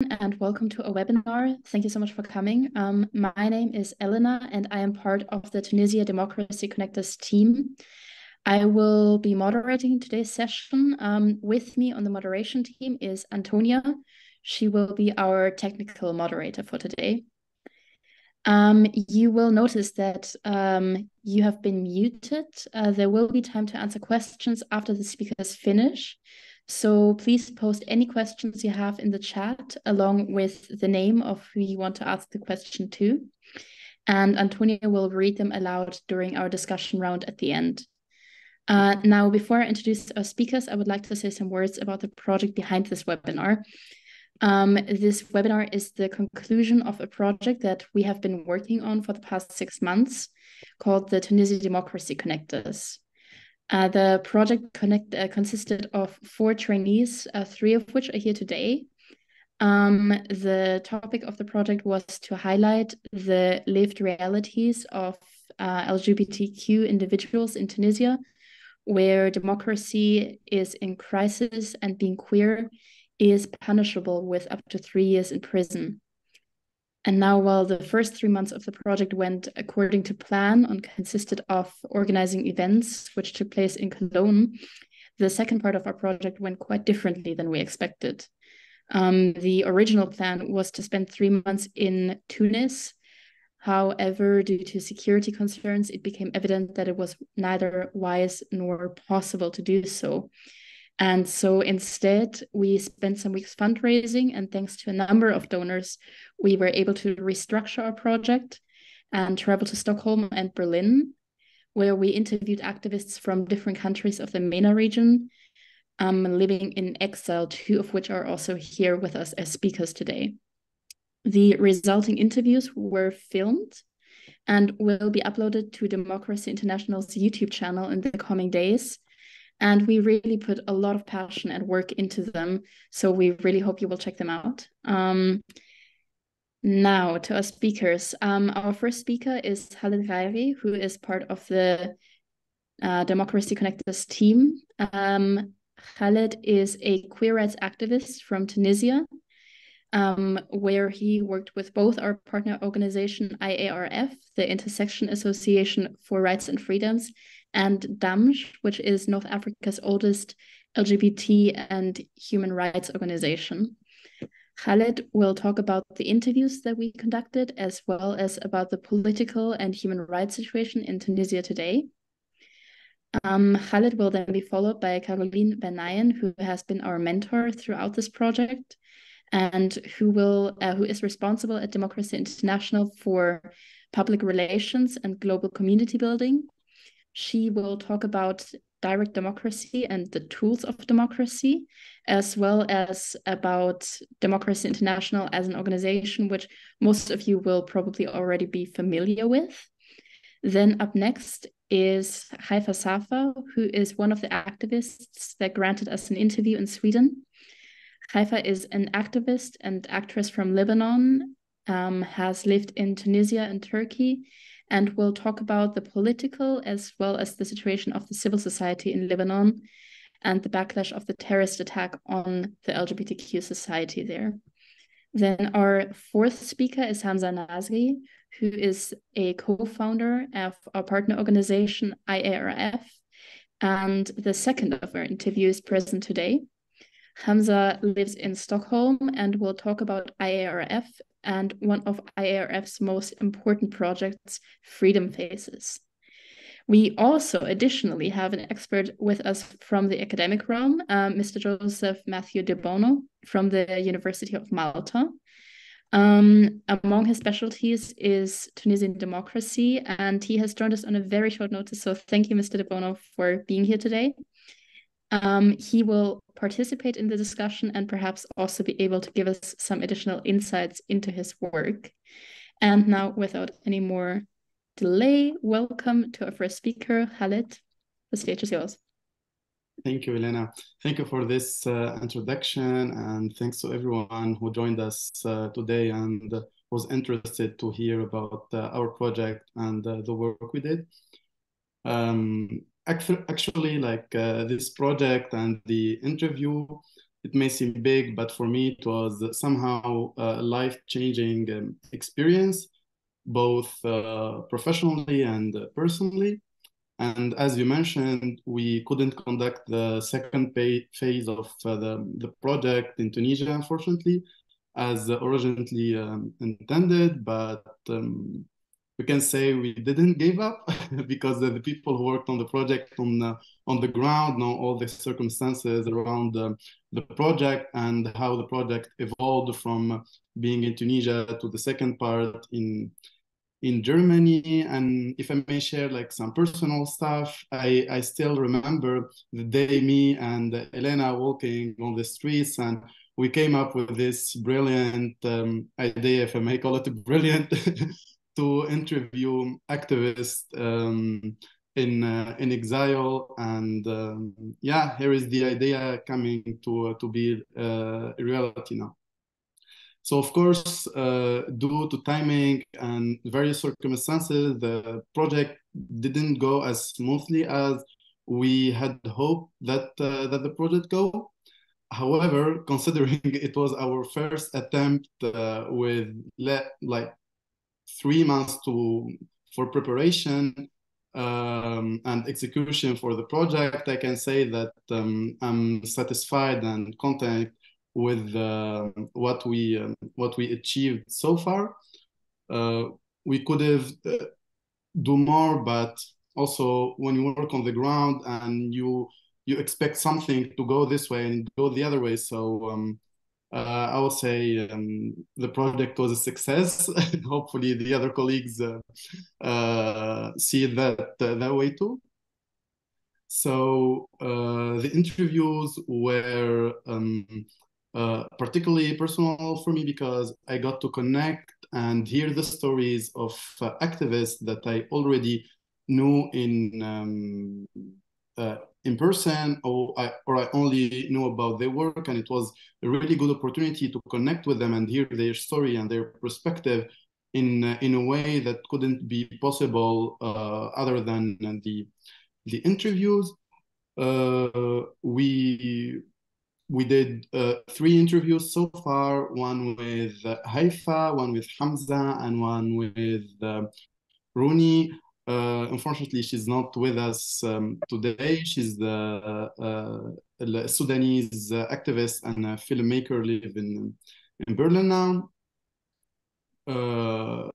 and welcome to a webinar. Thank you so much for coming. Um, my name is Elena, and I am part of the Tunisia Democracy Connectors team. I will be moderating today's session. Um, with me on the moderation team is Antonia. She will be our technical moderator for today. Um, you will notice that um, you have been muted. Uh, there will be time to answer questions after the speakers finish. So please post any questions you have in the chat along with the name of who you want to ask the question to. And Antonia will read them aloud during our discussion round at the end. Uh, now, before I introduce our speakers, I would like to say some words about the project behind this webinar. Um, this webinar is the conclusion of a project that we have been working on for the past six months called the Tunisia Democracy Connectors. Uh, the project connect, uh, consisted of four trainees, uh, three of which are here today. Um, the topic of the project was to highlight the lived realities of uh, LGBTQ individuals in Tunisia where democracy is in crisis and being queer is punishable with up to three years in prison. And now, while the first three months of the project went according to plan and consisted of organizing events, which took place in Cologne, the second part of our project went quite differently than we expected. Um, the original plan was to spend three months in Tunis, However, due to security concerns, it became evident that it was neither wise nor possible to do so. And so instead, we spent some weeks fundraising, and thanks to a number of donors, we were able to restructure our project and travel to Stockholm and Berlin, where we interviewed activists from different countries of the MENA region, um, living in exile, two of which are also here with us as speakers today. The resulting interviews were filmed and will be uploaded to Democracy International's YouTube channel in the coming days. And we really put a lot of passion and work into them. So we really hope you will check them out. Um, now to our speakers. Um, our first speaker is Khaled Ghrairi, who is part of the uh, Democracy Connectors team. Um, Khaled is a queer rights activist from Tunisia um, where he worked with both our partner organization IARF, the Intersection Association for Rights and Freedoms, and DAMJ, which is North Africa's oldest LGBT and human rights organization. Khaled will talk about the interviews that we conducted, as well as about the political and human rights situation in Tunisia today. Um, Khaled will then be followed by Caroline Vernaillen, who has been our mentor throughout this project and who will uh, who is responsible at Democracy International for public relations and global community building. She will talk about direct democracy and the tools of democracy, as well as about Democracy International as an organization, which most of you will probably already be familiar with. Then up next is Haifa Safa, who is one of the activists that granted us an interview in Sweden. Haifa is an activist and actress from Lebanon, um, has lived in Tunisia and Turkey, and we'll talk about the political as well as the situation of the civil society in Lebanon and the backlash of the terrorist attack on the LGBTQ society there. Then our fourth speaker is Hamza Nasri, who is a co-founder of our partner organization IARF, and the second of our interviews present today. Hamza lives in Stockholm and will talk about IARF and one of IARF's most important projects, Freedom Faces. We also additionally have an expert with us from the academic realm, uh, Mr. Joseph Matthew Debono from the University of Malta. Um, among his specialties is Tunisian democracy, and he has joined us on a very short notice. So thank you, Mr. Debono, for being here today. Um, he will participate in the discussion and perhaps also be able to give us some additional insights into his work. And now, without any more delay, welcome to our first speaker, Khaled. The stage is yours. Thank you, Elena. Thank you for this uh, introduction, and thanks to everyone who joined us uh, today and was interested to hear about uh, our project and uh, the work we did. Um, actually like uh, this project and the interview it may seem big, but for me, it was somehow a life changing um, experience, both uh, professionally and personally. And as you mentioned, we couldn't conduct the second phase of uh, the, the project in Tunisia, unfortunately, as originally um, intended. But um, we can say we didn't give up because the, people who worked on the project on the, on the ground know all the circumstances around the, the project and how the project evolved from being in Tunisia to the second part in in Germany. And if I may share like some personal stuff, I, I still remember the day me and Elena walking on the streets and we came up with this brilliant um, idea, if I may call it brilliant, to interview activists um, in uh, in exile. And um, yeah, here is the idea coming to to be uh, a reality now. So of course, uh, due to timing and various circumstances, the project didn't go as smoothly as we had hoped that uh, that the project go. However, considering it was our first attempt uh, with like three months to for preparation um, and execution for the project, I can say that um, I'm satisfied and content with uh, what we um, what we achieved so far. Uh, we could have uh, do more, but also when you work on the ground and you you expect something to go this way and go the other way. So um, uh, I would say um, the project was a success. Hopefully, the other colleagues uh, uh, see that that way too. So the interviews were um, uh, particularly personal for me because I got to connect and hear the stories of uh, activists that I already knew in um, uh, in person or I, or I only knew about their work and it was a really good opportunity to connect with them and hear their story and their perspective in uh, in a way that couldn't be possible uh, other than the the interviews uh, we we did uh, three interviews so far one with uh, Haifa, one with Hamza, and one with uh, Rooney. Uh, unfortunately, she's not with us um, today. She's the uh, Sudanese activist and filmmaker living in, in Berlin now. Uh,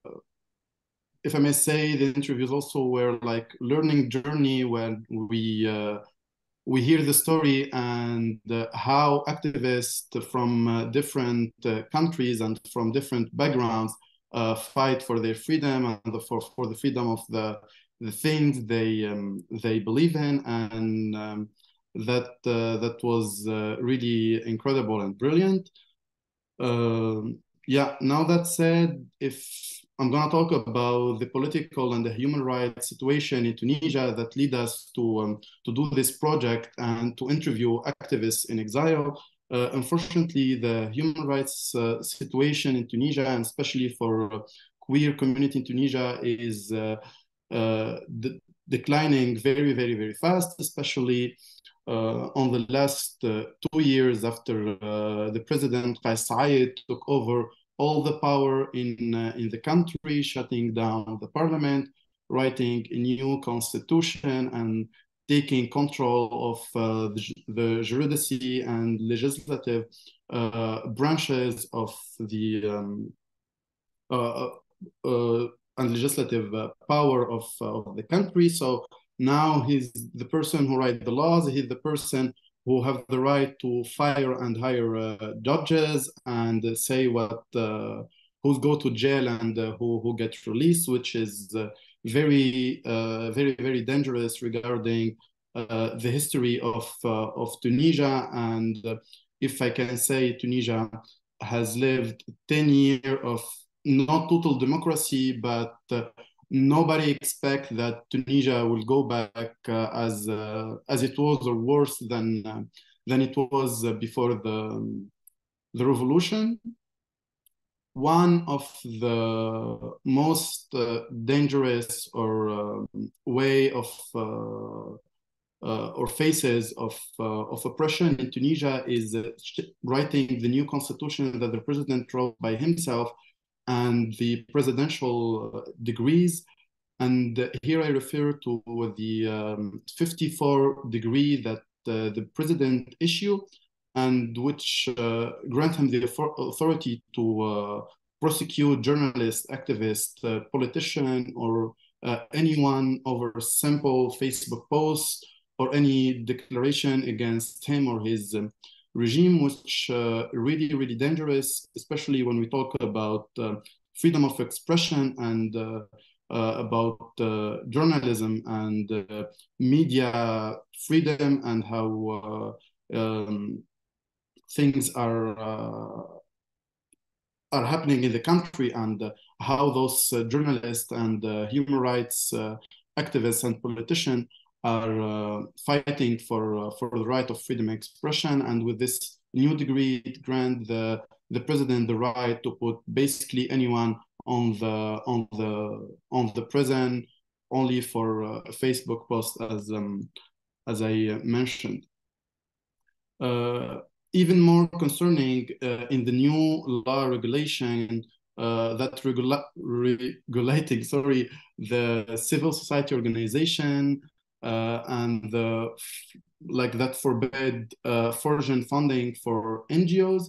if I may say, the interviews also were like learning journey when we we hear the story and uh, how activists from uh, different uh, countries and from different backgrounds uh, fight for their freedom and the, for, for the freedom of the, the things they um, they believe in and um, that uh, that was uh, really incredible and brilliant um, yeah now that said if I'm going to talk about the political and the human rights situation in Tunisia that lead us to, um, to do this project and to interview activists in exile. Uh, unfortunately, the human rights uh, situation in Tunisia, and especially for queer community in Tunisia, is uh, uh de declining very, very, very fast, especially uh, on the last uh, two years after the president Kais Saied took over all the power in, uh, in the country, shutting down the parliament, writing a new constitution, and taking control of uh, the, the and legislative uh, branches of the um, uh, uh, and legislative power of, of the country. So now he's the person who writes the laws. He's the person who have the right to fire and hire uh, judges and uh, say what uh, who's go to jail and uh, who who get released, which is uh, very uh, very very dangerous regarding the history of of Tunisia. And if I can say, Tunisia has lived ten years of not total democracy, but nobody expect that Tunisia will go back uh, as uh, as it was or worse than uh, than it was before the um, the revolution. One of the most uh, dangerous or um, way of uh, uh, or faces of uh, of oppression in Tunisia is uh, writing the new constitution that the president wrote by himself and the presidential degrees. And here I refer to the um, 54 degree that the president issued and which uh, grant him the authority to uh, prosecute journalists, activists, uh, politicians, or anyone over simple Facebook posts or any declaration against him or his um, regime, which uh, really, really dangerous, especially when we talk about uh, freedom of expression and uh, uh about uh, journalism and uh, media freedom and how um, things are are happening in the country and how those journalists and human rights activists and politicians are uh, fighting for uh, for the right of freedom of expression, and with this new degree, it the the president the right to put basically anyone on the on the on the prison only for uh, a Facebook post, as um, as I mentioned. Uh, even more concerning uh, in the new law regulation uh, that regula regulating sorry the civil society organization uh, and the like that forbid uh, foreign funding for NGOs.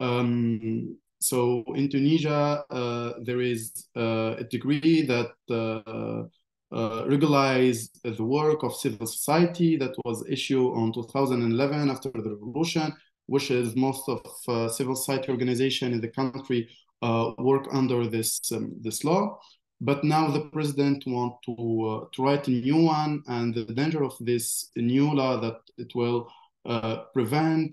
Um, so in Tunisia, uh, there is a degree that uh, regularize the work of civil society that was issued on 2011 after the revolution, which is most of uh, civil society organization in the country uh, work under this um, this law. But now the president want to uh, to write a new one, and the danger of this new law that it will uh, prevent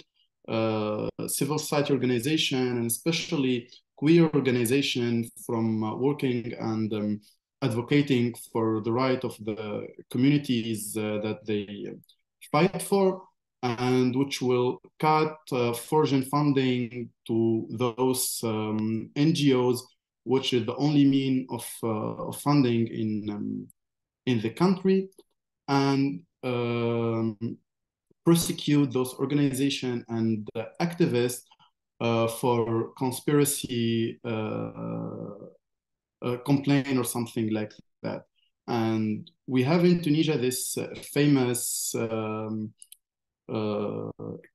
uh, civil society organization and especially queer organization from working and um, advocating for the right of the communities that they fight for and which will cut uh, foreign funding to those um, NGOs which is the only mean of, uh, of funding in, um, in the country, and um, prosecute those organizations and uh, activists uh, for conspiracy uh, uh, complaint or something like that. And we have in Tunisia this famous um,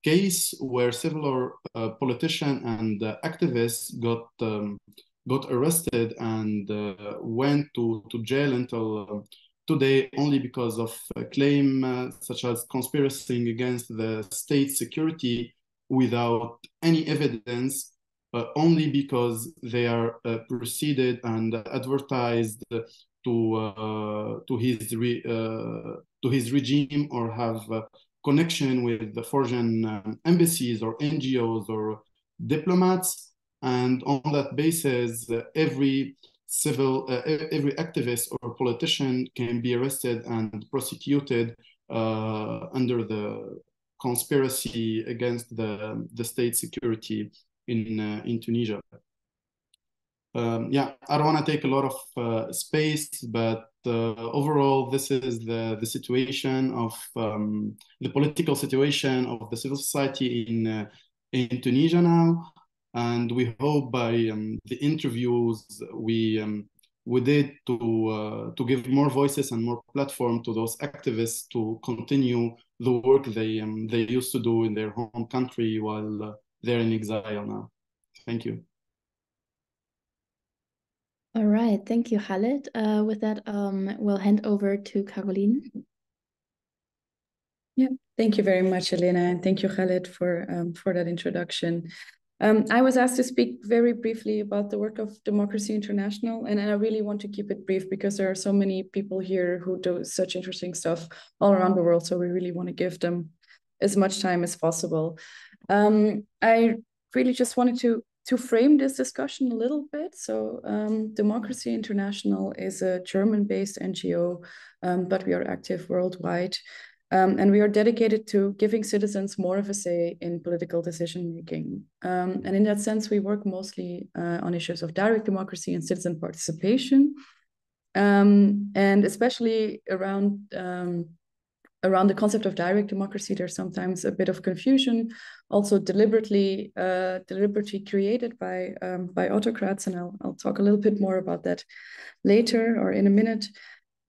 case where several politicians and activists got um, got arrested and uh, went to, to jail until uh, today only because of a claim uh, such as conspiracy against the state security without any evidence uh, only because they are uh, proceeded and advertised to uh, to his re, to his regime or have connection with the foreign um, embassies or NGOs or diplomats and on that basis, uh, every civil, uh, every activist or politician can be arrested and prosecuted uh, under the conspiracy against the, the state security in, uh, in Tunisia. Um, yeah, I don't want to take a lot of uh, space, but overall, this is the, the situation of um, the political situation of the civil society in, in Tunisia now and we hope by um, the interviews we um, we did to uh, to give more voices and more platform to those activists to continue the work they um, they used to do in their home country while uh, they're in exile now. Thank you. All right, thank you, Khaled. Uh, with that, um, we'll hand over to Caroline. Yeah, thank you very much, Elena, and thank you, Khaled, for um, for that introduction. Um, I was asked to speak very briefly about the work of Democracy International, and I really want to keep it brief because there are so many people here who do such interesting stuff all around the world. So we really want to give them as much time as possible. Um, I really just wanted to to frame this discussion a little bit. So um, Democracy International is a German-based NGO, um, but we are active worldwide. Um, and we are dedicated to giving citizens more of a say in political decision making. Um, and in that sense, we work mostly uh, on issues of direct democracy and citizen participation, um, and especially around um, around the concept of direct democracy, there's sometimes a bit of confusion, also deliberately uh, deliberately created by um, by autocrats, and I'll I'll talk a little bit more about that later or in a minute.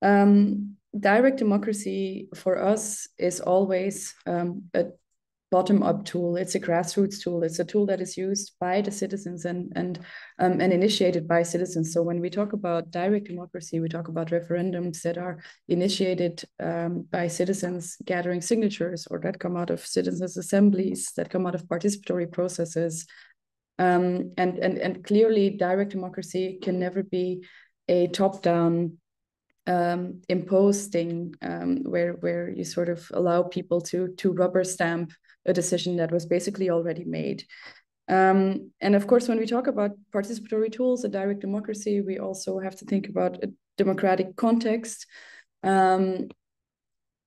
Um, direct democracy for us is always um, a bottom-up tool. It's a grassroots tool. It's a tool that is used by the citizens and and um, and initiated by citizens. So when we talk about direct democracy, we talk about referendums that are initiated um, by citizens gathering signatures, or that come out of citizens' assemblies, that come out of participatory processes. Um, and and and clearly, direct democracy can never be a top-down um, imposed thing um, where where you sort of allow people to to rubber stamp a decision that was basically already made. Um, and of course, when we talk about participatory tools, a direct democracy, we also have to think about a democratic context. Um,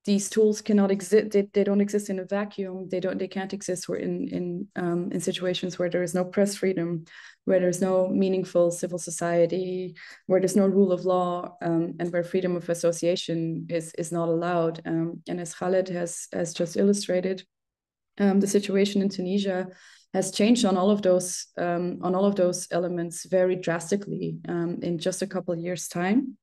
these tools cannot exist; they, they don't exist in a vacuum. They don't. They can't exist in in um, in situations where there is no press freedom, where there's no meaningful civil society, where there's no rule of law, um, and where freedom of association is is not allowed. Um, and as Khaled has has just illustrated, um, the situation in Tunisia has changed on all of those um, on all of those elements very drastically um, in just a couple of years' time.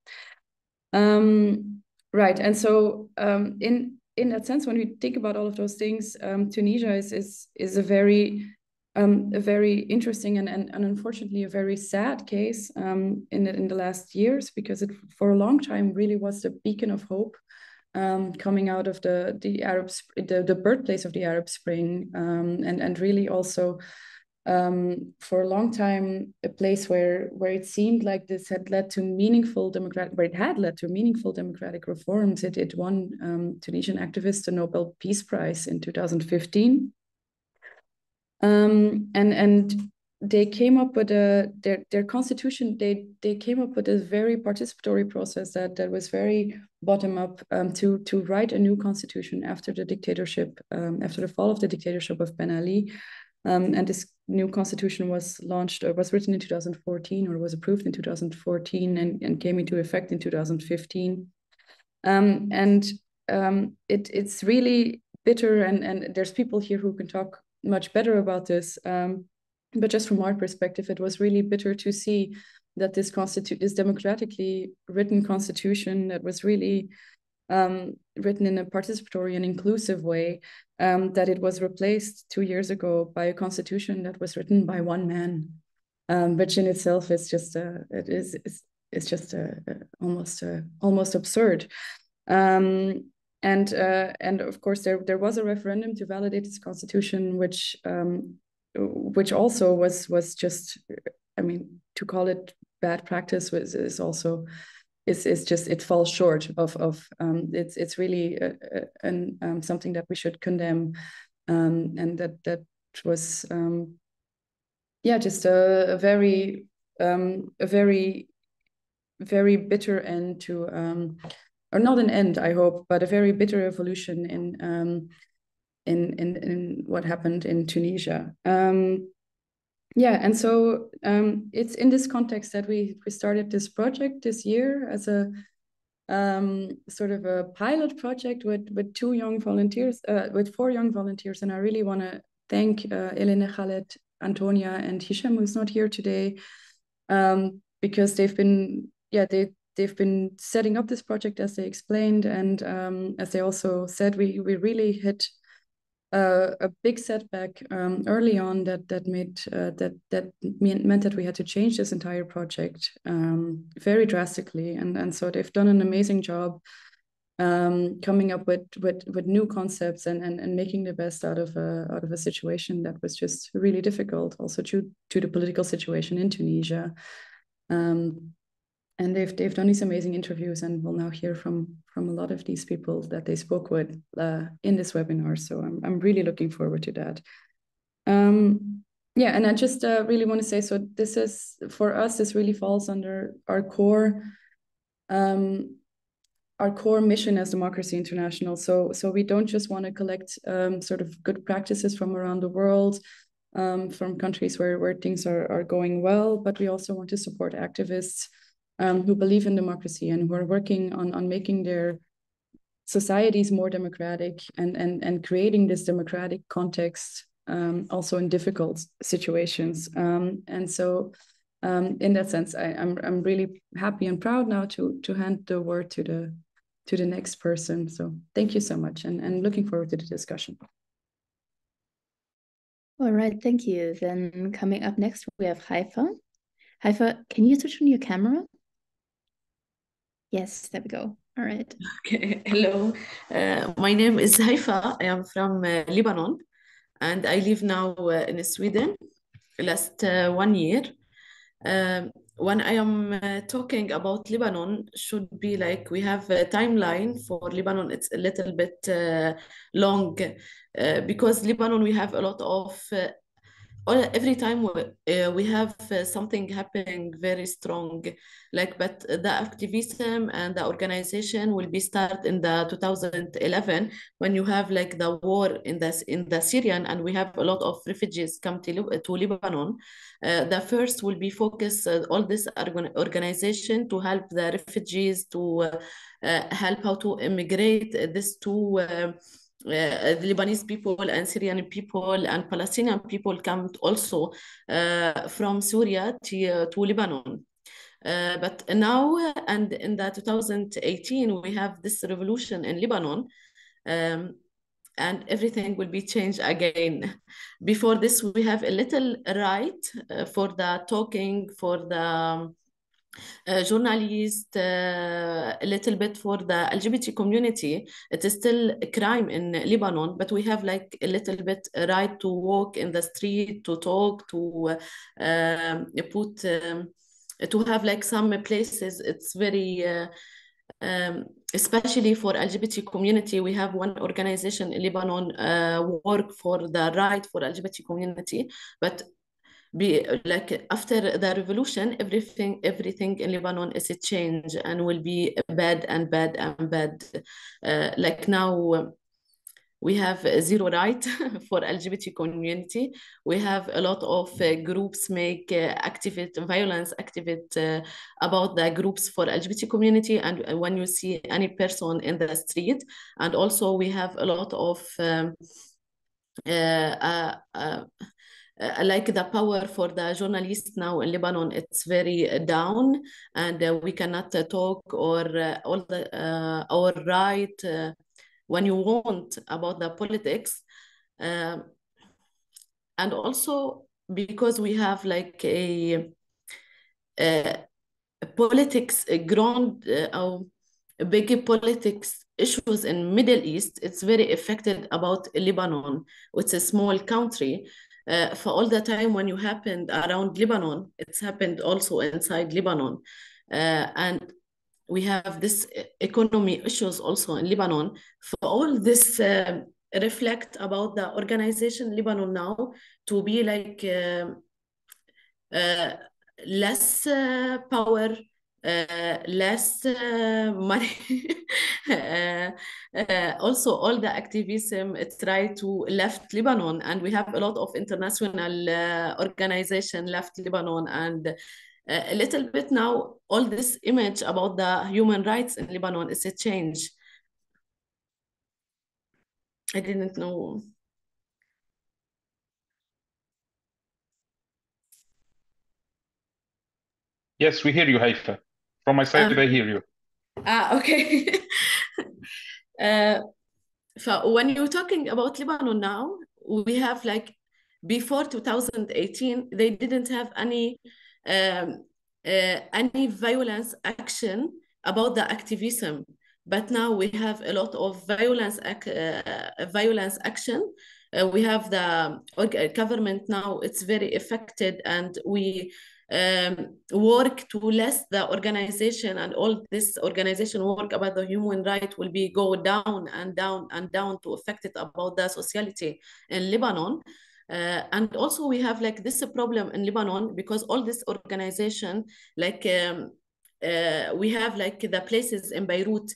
Um, right, and so um, in in that sense, when we think about all of those things, um, Tunisia is is is a very a very interesting and, and, and unfortunately a very sad case in the, in the last years because it for a long time really was the beacon of hope um, coming out of the the Arab the, the birthplace of the Arab Spring um, and and really also um, for a long time a place where where it seemed like this had led to meaningful democratic where it had led to meaningful democratic reforms. It it won um, Tunisian activists the Nobel Peace Prize in 2015. Um, and and they came up with a their their constitution they they came up with a very participatory process that that was very bottom up um, to to write a new constitution after the dictatorship um, after the fall of the dictatorship of Ben Ali. Um, and this new constitution was launched or was written in 2014 or was approved in 2014 and, and came into effect in 2015 um, and um, it it's really bitter and and there's people here who can talk much better about this. Um, but just from our perspective, it was really bitter to see that this constitute this democratically written constitution that was really um, written in a participatory and inclusive way, um, that it was replaced two years ago by a constitution that was written by one man, um, which in itself is just a, it is it's, it's just a, a almost a, almost absurd. Um, and uh, and of course there there was a referendum to validate this constitution, which um, which also was was just i mean to call it bad practice was is also is is just it falls short of of um, it's it's really a, a, an um, something that we should condemn. Um, and that that was um, yeah just a, a very um, a very very bitter end to um, or not an end I hope but a very bitter evolution in in in, in what happened in Tunisia. Um, yeah, and so um, it's in this context that we we started this project this year as a um, sort of a pilot project with with two young volunteers, uh, with four young volunteers, and I really want to thank uh, Elena Khaled, Antonia, and Hisham, who's not here today, um, because they've been yeah they they've been setting up this project as they explained, and um, as they also said, we we really hit uh, a big setback um, early on that that made uh, that that meant that we had to change this entire project um, very drastically, and and so they've done an amazing job um, coming up with with with new concepts and and, and making the best out of a out of a situation that was just really difficult, also due to the political situation in Tunisia. Um, and they've they've done these amazing interviews and we'll now hear from from a lot of these people that they spoke with uh, in this webinar. So I'm, I'm really looking forward to that. Um, yeah and i just uh, really want to say so this is for us this really falls under our core um, our core mission as democracy international. So so we don't just want to collect um, sort of good practices from around the world um, from countries where, where things are, are going well but we also want to support activists um, who believe in democracy and who are working on, on making their societies more democratic and and and creating this democratic context um, also in difficult situations. Um, and so, um, in that sense, I, am I'm, I'm really happy and proud now to to hand the word to the to the next person. So thank you so much, and and looking forward to the discussion. All right, thank you. Then coming up next, we have Haifa. Haifa, can you switch on your camera? Yes, there we go. All right. Okay. Hello. Uh, my name is Haifa. I am from uh, Lebanon and I live now uh, in Sweden last uh, one year. Um, when I am uh, talking about Lebanon, should be like we have a timeline for Lebanon. It's a little bit uh, long because Lebanon we have a lot of every time we, uh, we have uh, something happening very strong like but the activism and the organization will be start in the 2011 when you have like the war in the in the syrian and we have a lot of refugees come to, to lebanon. Uh, the first will be focus uh, all this organization to help the refugees to uh, uh, help how to immigrate this to uh, the Lebanese people and Syrian people and Palestinian people come also uh, from Syria to, to Lebanon. Uh, but now and in the 2018 we have this revolution in Lebanon um, and everything will be changed again. Before this, we have a little right uh, for the talking, for the journalist, uh, a little bit for the LGBT community. It is still a crime in Lebanon, but we have like a little bit right to walk in the street, to talk, to uh, put, um, to have like some places. It's very. Uh, um, especially for LGBT community, we have one organization in Lebanon uh, work for the right for LGBT community, but be like after the revolution everything everything in lebanon is a change and will be bad and bad and bad. Uh, like now we have zero right for lgbt community. We have a lot of uh, groups make uh, activate violence activate uh, about the groups for lgbt community. And when you see any person in the street and also we have a lot of um, uh, like the power for the journalists now in Lebanon, it's very uh, down, and uh, we cannot uh, talk or uh, all the uh, our right when you want about the politics, um, and also because we have like a, a politics a ground big politics issues in Middle East. It's very affected about Lebanon, which is a small country uh, for all the time when you happened around Lebanon, it's happened also inside Lebanon. Uh, and we have this economy issues also in Lebanon. For all this uh, reflect about the organization Lebanon now to be like uh, uh, less uh, power, Uh, less uh, money. Uh, uh, also, all the activism uh, try to left Lebanon, and we have a lot of international organization left Lebanon, and a little bit now, all this image about the human rights in Lebanon is a change. I didn't know. Yes, we hear you, Haifa. From my side, um, I hear you. Ah, okay. uh, so when you're talking about Lebanon now, we have like before 2018, they didn't have any um, uh, any violence action about the activism. But now we have a lot of violence uh, violence action. Uh, we have the government now; it's very affected, and we um, work to less the organization and all this organization work about the human right will be go down and down and down to affect it about the sociality in Lebanon. Uh, and also we have like this problem in Lebanon because all this organization like um, uh, we have like the places in Beirut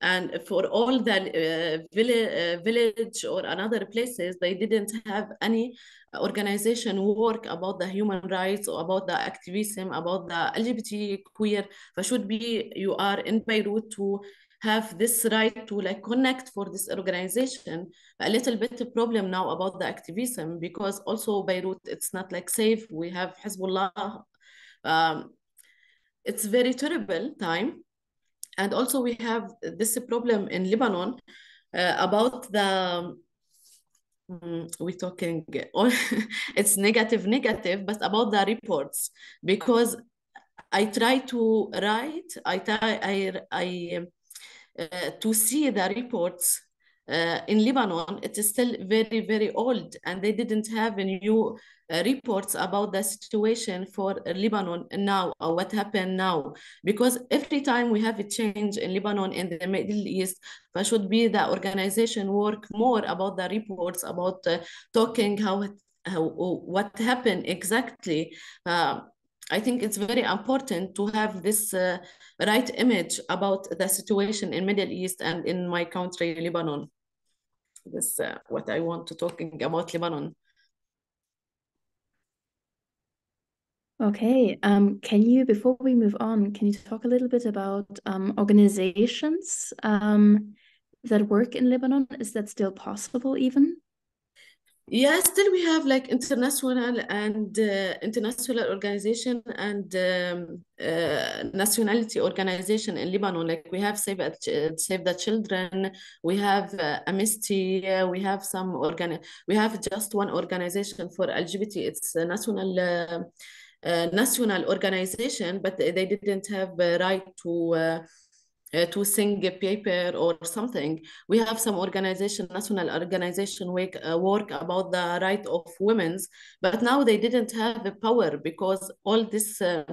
and for all the uh, village, uh, village or another places they didn't have any organization work about the human rights or about the activism about the lgbt queer should be you are in beirut to have this right to like connect for this organization. A little bit of problem now about the activism because also Beirut, it's not like safe. We have Hezbollah. Um, it's very terrible time. And also we have this problem in Lebanon uh, about the we're talking it's negative negative but about the reports because i try to write i try i i uh, to see the reports uh, in Lebanon, it is still very, very old, and they didn't have a new reports about the situation for Lebanon now or what happened now. Because every time we have a change in Lebanon in the Middle East, there should be the organization work more about the reports, about uh, talking how, how what happened exactly. Uh, I think it's very important to have this uh, right image about the situation in Middle East and in my country, Lebanon this uh, what I want to talking about Lebanon. Okay, um, can you, before we move on, can you talk a little bit about um, organizations um, that work in Lebanon? Is that still possible even? Yeah, still we have like international and uh, international organization and um, uh, nationality organization in Lebanon. Like we have Save, Save the Children, we have uh, Amnesty, we have some organ. We have just one organization for LGBT. It's national. Uh, national organization, but they didn't have the right to uh, to sing a paper or something. We have some organization, national organization work, uh, work about the right of women's, but now they didn't have the power because all this, uh,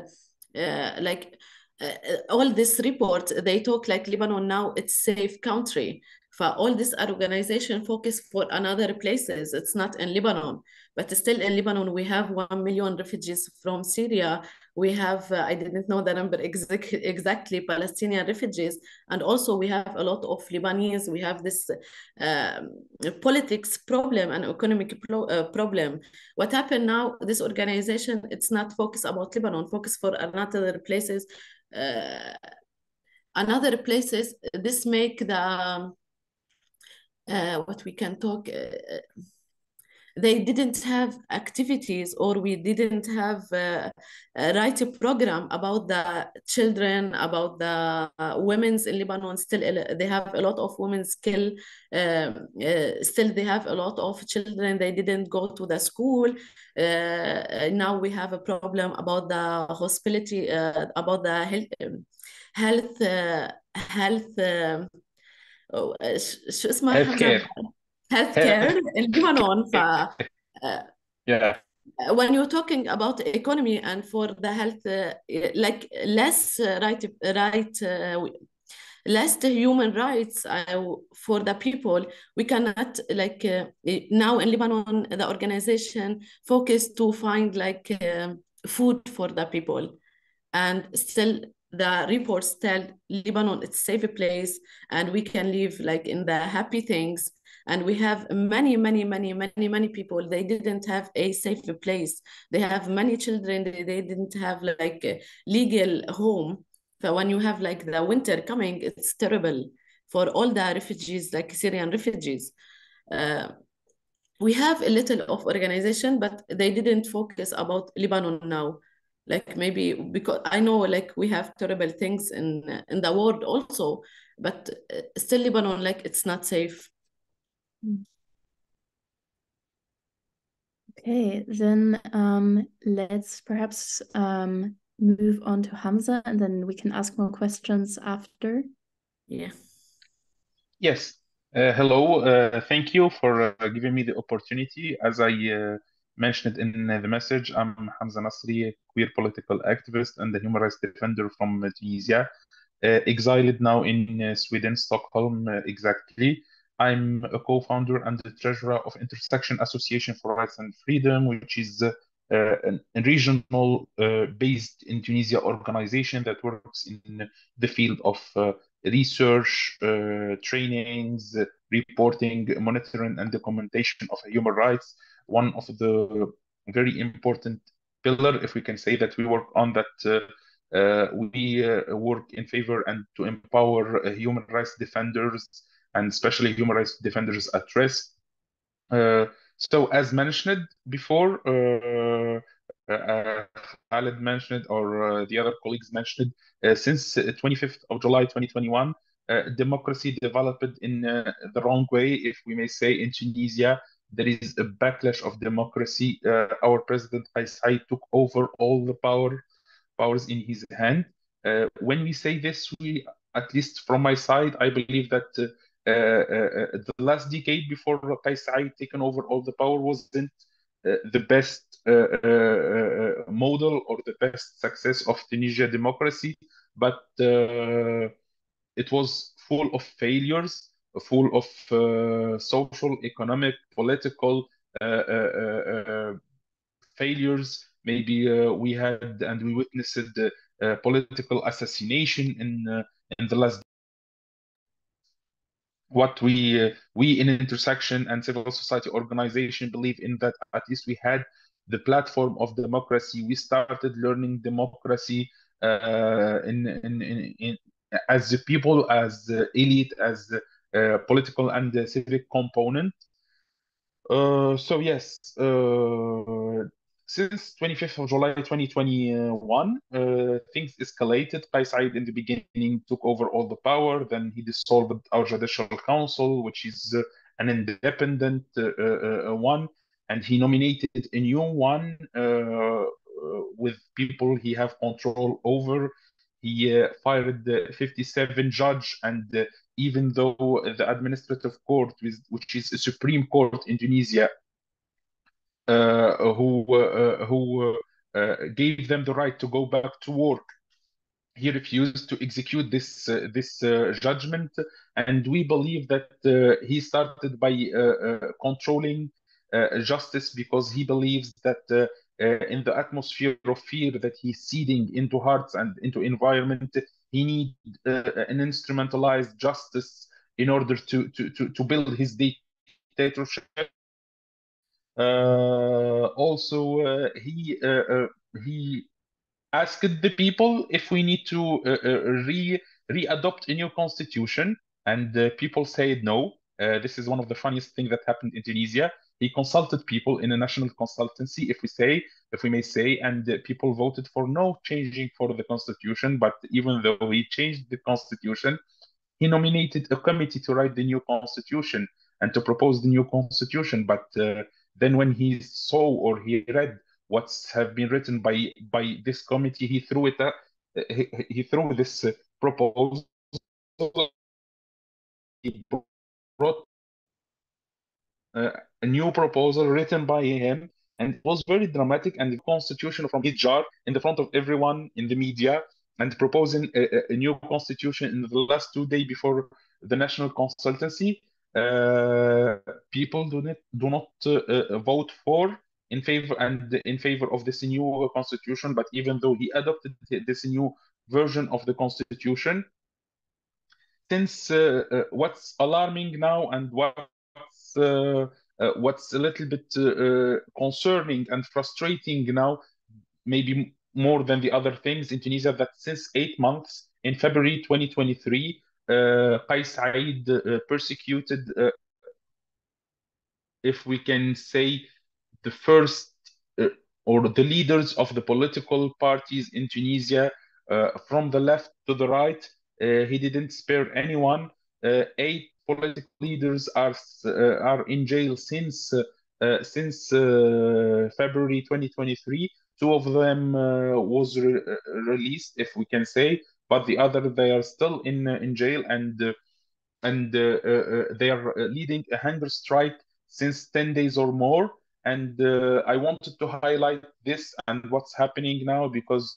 uh like, uh, all this report, they talk like Lebanon now it's safe country. For all this organization focus for another places. It's not in Lebanon, but still in Lebanon we have one million refugees from Syria. We have uh, i didn't know the number exact, exactly palestinian refugees. And also we have a lot of lebanese. We have this uh, politics problem and economic pro uh, problem. What happened now this organization it's not focused about lebanon focus for another places uh, another places. This make the uh, what we can talk uh, they didn't have activities or we didn't have uh, a right program about the children about the uh, women's in lebanon. Still they have a lot of women still um, uh, still they have a lot of children. They didn't go to the school. Uh, now we have a problem about the hospitality uh, about the health um, health uh, health um, شو اسمها health care in Lebanon ف uh, yeah when you're talking about economy and for the health uh, like less right right uh, less human rights uh, for the people we cannot like uh, now in lebanon the organization focus to find like uh, food for the people and still the reports tell lebanon it's a safe place and we can live like in the happy things. And we have many many many many many people they didn't have a safe place. They have many children they, they didn't have like a legal home. So when you have like the winter coming it's terrible for all the refugees like syrian refugees. Uh, we have a little of organization but they didn't focus about lebanon now like maybe because i know like we have terrible things in in the world also but uh, still lebanon like it's not safe Okay, then um, let's perhaps um, move on to Hamza and then we can ask more questions after. Yeah. Yes. Uh, hello. Uh, thank you for uh, giving me the opportunity. As I uh, mentioned in the message, I'm Hamza Nasri, a queer political activist and a human rights defender from Tunisia, uh, exiled now in uh, Sweden, Stockholm, exactly. I'm a co-founder and the treasurer of Intersection Association for Rights and Freedom, which is uh, a regional uh, based in Tunisia organization that works in the field of uh, research, uh, trainings, reporting, monitoring, and documentation of human rights. One of the very important pillar, if we can say that we work on that uh, uh we uh, work in favor and to empower uh, human rights defenders and especially human rights defenders at risk. so as mentioned before, uh, Khaled mentioned or uh, the other colleagues mentioned, uh, since 25th of July 2021, democracy developed in the wrong way, if we may say, in Tunisia. There is a backlash of democracy. our president Saied took over all the power powers in his hand. when we say this, we, at least from my side, I believe that uh, uh, the last decade before Saied taken over all the power wasn't uh, Uh, the best uh, uh, model or the best success of Tunisia democracy, but it was full of failures, full of uh, social, economic, political uh, uh, failures. Maybe we had and we witnessed the political assassination in in the last what we uh, we in intersection and civil society organization believe in that at least we had the platform of democracy. We started learning democracy uh, in, in, in, in, as the people as the elite as the uh, political and the civic component. Uh, so yes uh, since 25th of July 2021, uh, things escalated. Saied in the beginning took over all the power. Then he dissolved our judicial council, which is uh, an independent uh, uh, uh one, and he nominated a new one uh, with people he have control over. He fired the 57 judge, and even though the administrative court, which is a supreme court in Tunisia, who uh, who uh, gave them the right to go back to work. He refused to execute this this judgment, and we believe that he started by controlling justice because he believes that. Uh, in the atmosphere of fear that he's seeding into hearts and into environment, he needs uh, an instrumentalized justice in order to, to, to, to build his dictatorship uh, also, uh, he uh, he asked the people if we need to re re-adopt a new constitution, and people said no. this is one of the funniest things that happened in Tunisia. He consulted people in a national consultancy, if we say, if we may say, and people voted for no changing for the constitution. But even though he changed the constitution, he nominated a committee to write the new constitution and to propose the new constitution. But uh, then when he saw or he read what's have been written by by this committee, he threw it. Uh, he, he threw this uh, proposal. He brought uh, a new proposal written by him, and it was very dramatic. And the constitution from his jar in the front of everyone in the media, and proposing a, a new constitution in the last two days before the national consultancy people do not do not uh, uh, vote for in favor and in favor of this new constitution. But even though he adopted this new version of the constitution, since what's alarming now and what's uh, what's a little bit uh, concerning and frustrating now, maybe more than the other things in Tunisia, that since eight months in February 2023, Uh, Kais Saied uh, persecuted, uh, if we can say, the first or the leaders of the political parties in Tunisia, uh, from the left to the right. Uh, he didn't spare anyone. Uh, eight political leaders are are in jail since since February 2023. Two of them was re released, if we can say but the other they are still in uh, in jail and uh, and uh, they are leading a hunger strike since 10 days or more and i wanted to highlight this and what's happening now because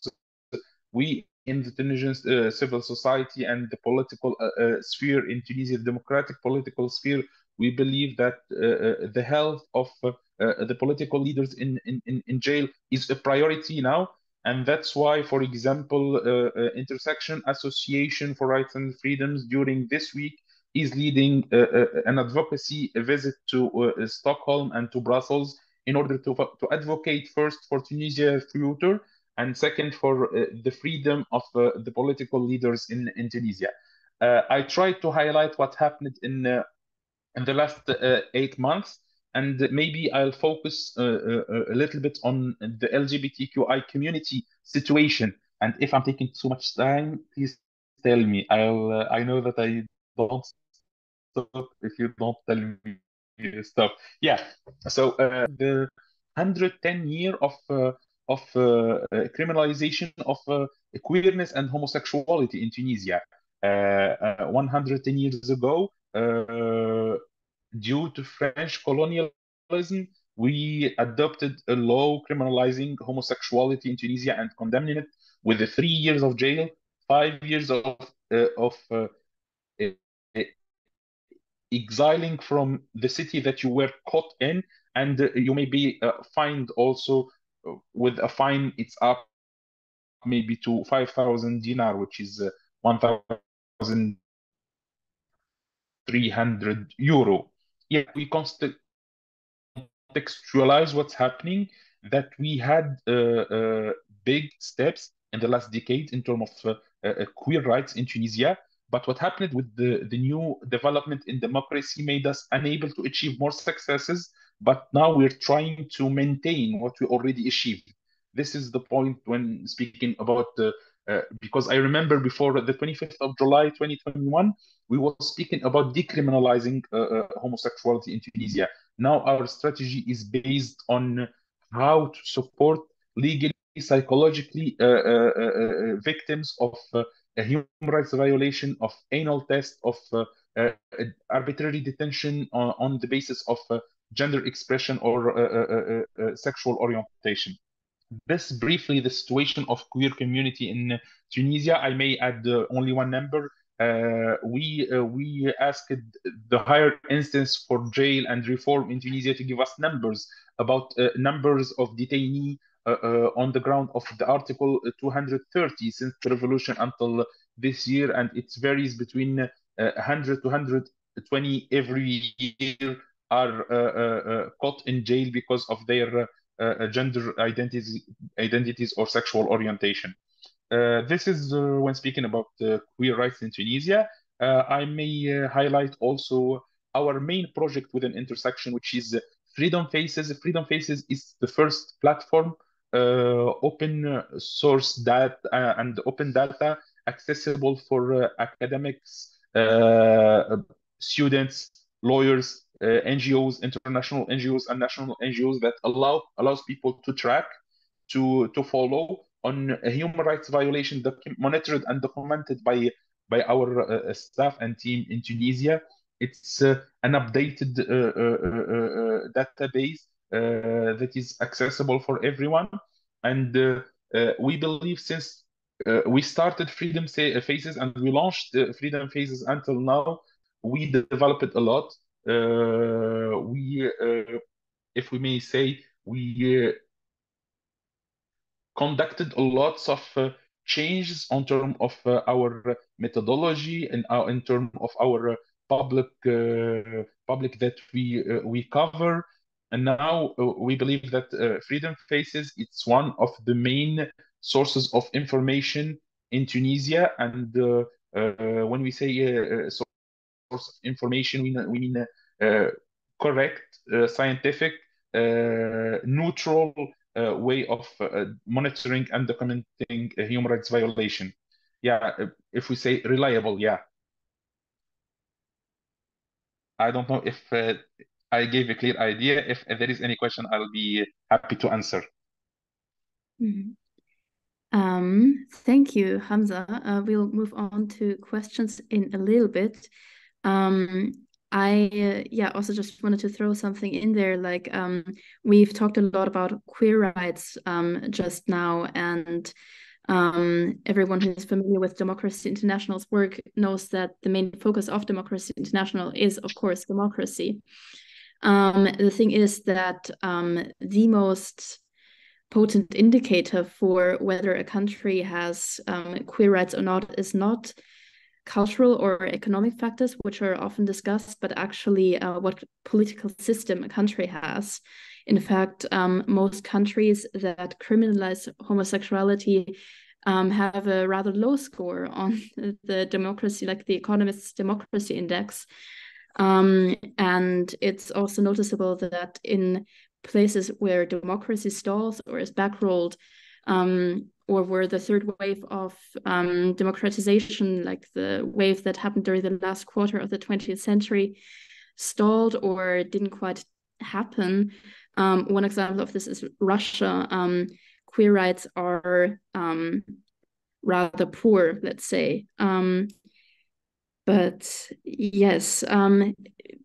we in the Tunisian uh, civil society and the political uh, uh, sphere in Tunisia, democratic political sphere, we believe that the health of the political leaders in, in, in jail is a priority now. And that's why, for example, uh, uh, Intersection Association for Rights and Freedoms during this week is leading uh, uh an advocacy visit to uh, Stockholm and to Brussels in order to, to advocate first for Tunisia's future and second for the freedom of the political leaders in, in Tunisia. I tried to highlight what happened in in the last eight months and maybe I'll focus uh, uh, a little bit on the LGBTQI community situation. And if I'm taking too much time, please tell me. I'll. Uh, I know that I don't stop if you don't tell me stuff. Yeah. So uh, the 110 year of uh, of uh, criminalization of queerness and homosexuality in Tunisia. 110 years ago, due to French colonialism, we adopted a law criminalizing homosexuality in Tunisia and condemning it with three years of jail, five years of uh, of uh, exiling from the city that you were caught in, and uh, you may be uh, fined also uh, with a fine. It's up maybe to five thousand dinar, which is uh, one thousand three hundred euro yeah, we contextualize what's happening, that we had uh, uh, big steps in the last decade in terms of uh, queer rights in Tunisia. But what happened with the, the new development in democracy made us unable to achieve more successes. But now we're trying to maintain what we already achieved. This is the point when speaking about the uh, because I remember before the 25th of July 2021, we were speaking about decriminalizing uh, uh, homosexuality in Tunisia. Now our strategy is based on how to support legally, psychologically uh, uh, uh, uh victims of a human rights violation, of anal test, of arbitrary detention on, on, the basis of gender expression or sexual orientation this briefly the situation of queer community in Tunisia. I may add uh, only one number. Uh, we uh, we asked the higher instance for jail and reform in Tunisia to give us numbers about uh, numbers of detainee uh, uh, on the ground of the article 230 since the revolution until this year, and it varies between 100 to 120 every year are caught in jail because of their Uh, gender identities, identities or sexual orientation. Uh, this is uh, when speaking about uh, queer rights in Tunisia. Uh, I may highlight also our main project within intersection, which is Freedom Faces. Freedom Faces is the first platform, open source data and open data accessible for academics, students, lawyers, uh, NGOs, international NGOs and national NGOs that allow allows people to track, to to follow on human rights violation monitored and documented by by our uh, staff and team in Tunisia. It's uh, an updated uh, uh, uh, database that is accessible for everyone, and we believe since we started Freedom Faces and we launched Freedom Faces until now, we developed a lot uh, we, uh, if we may say, we uh, conducted lots of changes on terms of our methodology and in terms of our public public that we we cover. And now uh, we believe that uh, Freedom Faces it's one of the main sources of information in Tunisia. And uh, when we say information, we, we mean uh, correct, uh, scientific, uh, neutral way of monitoring and documenting a human rights violation. Yeah, if we say reliable, yeah. I don't know if I gave a clear idea. If, if, there is any question, I'll be happy to answer. Mm -hmm. Um, thank you, Hamza. Uh, we'll move on to questions in a little bit. Um, I uh, yeah also just wanted to throw something in there like um we've talked a lot about queer rights um just now and um everyone who's familiar with Democracy International's work knows that the main focus of Democracy International is of course democracy. Um the thing is that um the most potent indicator for whether a country has um, queer rights or not is not cultural or economic factors, which are often discussed, but actually uh, what political system a country has. In fact, um, most countries that criminalize homosexuality um, have a rather low score on the democracy, like the Economist's Democracy Index. Um, and it's also noticeable that in places where democracy stalls or is backrolled, um, or were the third wave of um, democratization, like the wave that happened during the last quarter of the 20th century, stalled or didn't quite happen. Um, one example of this is Russia. Um, queer rights are um, rather poor, let's say. Um, but yes, um,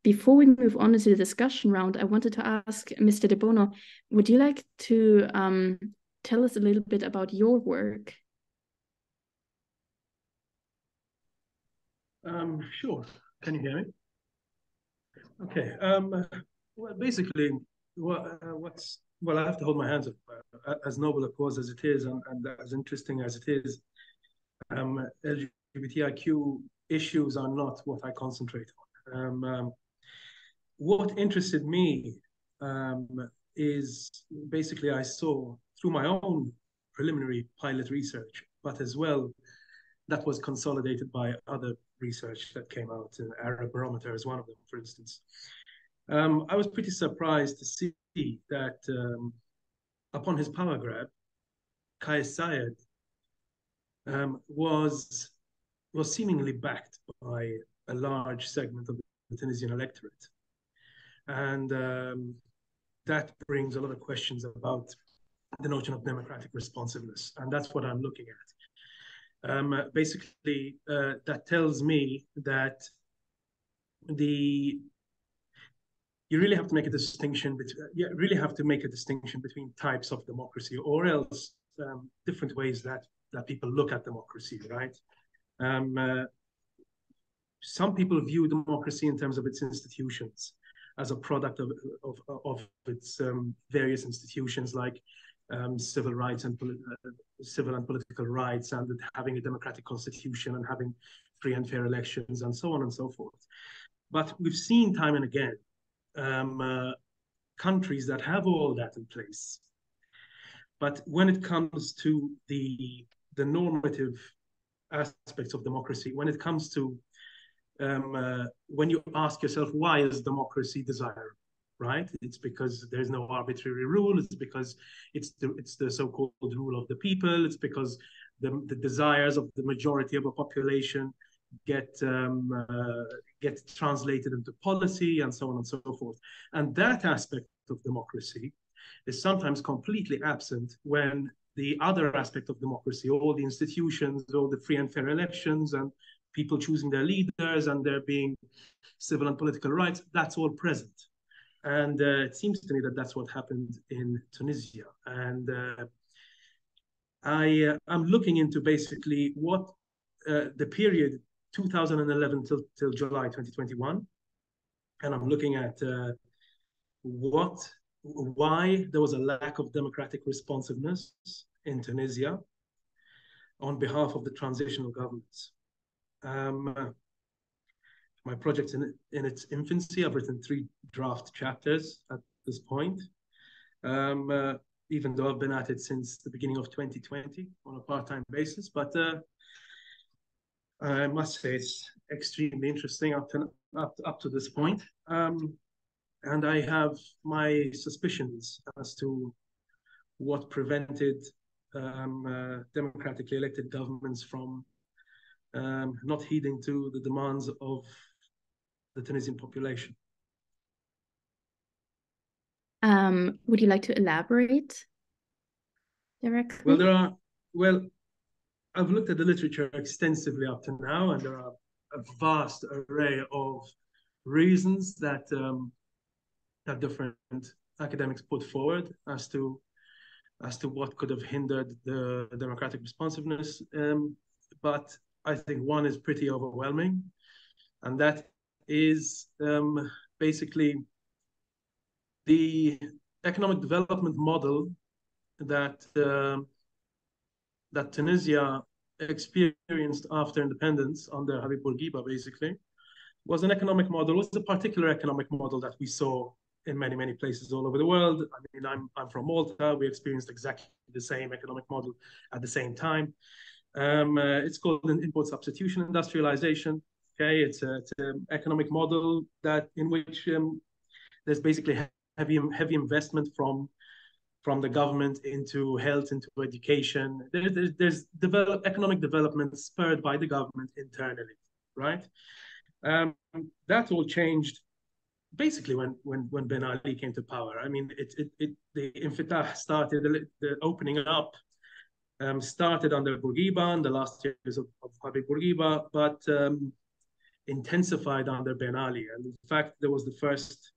before we move on into the discussion round, I wanted to ask Mr. Debono, would you like to tell us a little bit about your work? Um, sure. Can you hear me? Okay. Um, well, basically, what, uh, what's well, I have to hold my hands up. Uh, as noble a cause as it is, and, and as interesting as it is, um, LGBTIQ issues are not what I concentrate on. Um, um, what interested me um, is basically I saw through my own preliminary pilot research, but as well that was consolidated by other research that came out. Uh, Arab Barometer is one of them, for instance. Um, I was pretty surprised to see that um, upon his power grab, Kais Saied um, was was seemingly backed by a large segment of the Tunisian electorate, and um, that brings a lot of questions about the notion of democratic responsiveness, and that's what I'm looking at. Um, basically, uh, that tells me that the you really have to make a distinction between you really have to make a distinction between types of democracy, or else um, different ways that that people look at democracy, right? Um, uh, some people view democracy in terms of its institutions as a product of, of, of its um, various institutions like um, civil rights and uh, civil and political rights and having a democratic constitution and having free and fair elections and so on and so forth. But we've seen time and again um, uh, countries that have all that in place. But when it comes to the the normative aspects of democracy, when it comes to um, uh, when you ask yourself why is democracy desirable, right? It's because there's no arbitrary rule. It's because it's the it's the so-called rule of the people. It's because the, the desires of the majority of a population get um, uh, get translated into policy and so on and so forth. And that aspect of democracy is sometimes completely absent when the other aspect of democracy, all the institutions, all the free and fair elections, and people choosing their leaders, and there being civil and political rights, that's all present. And uh, it seems to me that that's what happened in Tunisia. And uh, I uh, I'm looking into basically what uh, the period 2011 till till July 2021, and I'm looking at uh, what why there was a lack of democratic responsiveness in Tunisia on behalf of the transitional governments. Um, my project's in, in its infancy. I've written three draft chapters at this point, um, uh, even though I've been at it since the beginning of 2020 on a part-time basis. But uh, I must say it's extremely interesting up to up, up to this point. Um, and I have my suspicions as to what prevented um, uh, democratically elected governments from um, not heeding to the demands of the Tunisian population. Um, would you like to elaborate directly? Well, there are, well, I've looked at the literature extensively up to now, and there are a vast array of reasons that um, that different academics put forward as to as to what could have hindered the democratic responsiveness. Um, but I think one is pretty overwhelming, and that is um, basically the economic development model that uh, that Tunisia experienced after independence under Habib Bourguiba, basically, was an economic model, was a particular economic model that we saw in many, many places all over the world. I mean, I'm, I'm from Malta. We experienced exactly the same economic model at the same time. Um, uh, it's called an import substitution industrialization. Okay, it's an it's economic model that in which um, there's basically heavy heavy investment from from the government into health, into education. There, there's there's develop, economic development spurred by the government internally, right? Um, that all changed basically when when when Ben Ali came to power. I mean, it it, it the infitah started the, the opening up um, started under Bourguiba in the last years of, of Habib Bourguiba, but um, intensified under Ben Ali. And in fact, there was the first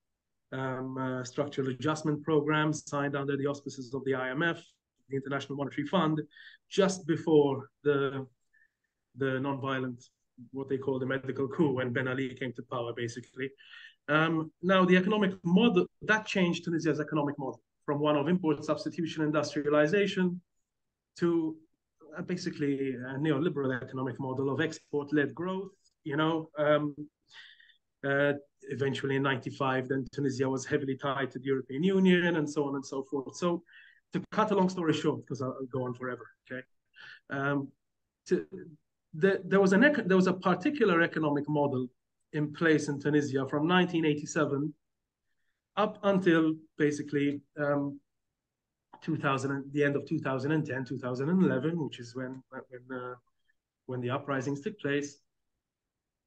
um, uh, structural adjustment program signed under the auspices of the IMF, the International Monetary Fund, just before the the non-violent, what they call the medical coup, when Ben Ali came to power, basically. Um, now, the economic model, that changed Tunisia's economic model from one of import substitution industrialization to uh, basically a neoliberal economic model of export-led growth, you know, um, uh, eventually in 95, then Tunisia was heavily tied to the European Union and so on and so forth. So to cut a long story short, because I'll, go on forever, okay? Um, to, the, there, was an, there was a particular economic model in place in Tunisia from 1987 up until basically um, 2000, the end of 2010, 2011, which is when when uh, when the uprisings took place,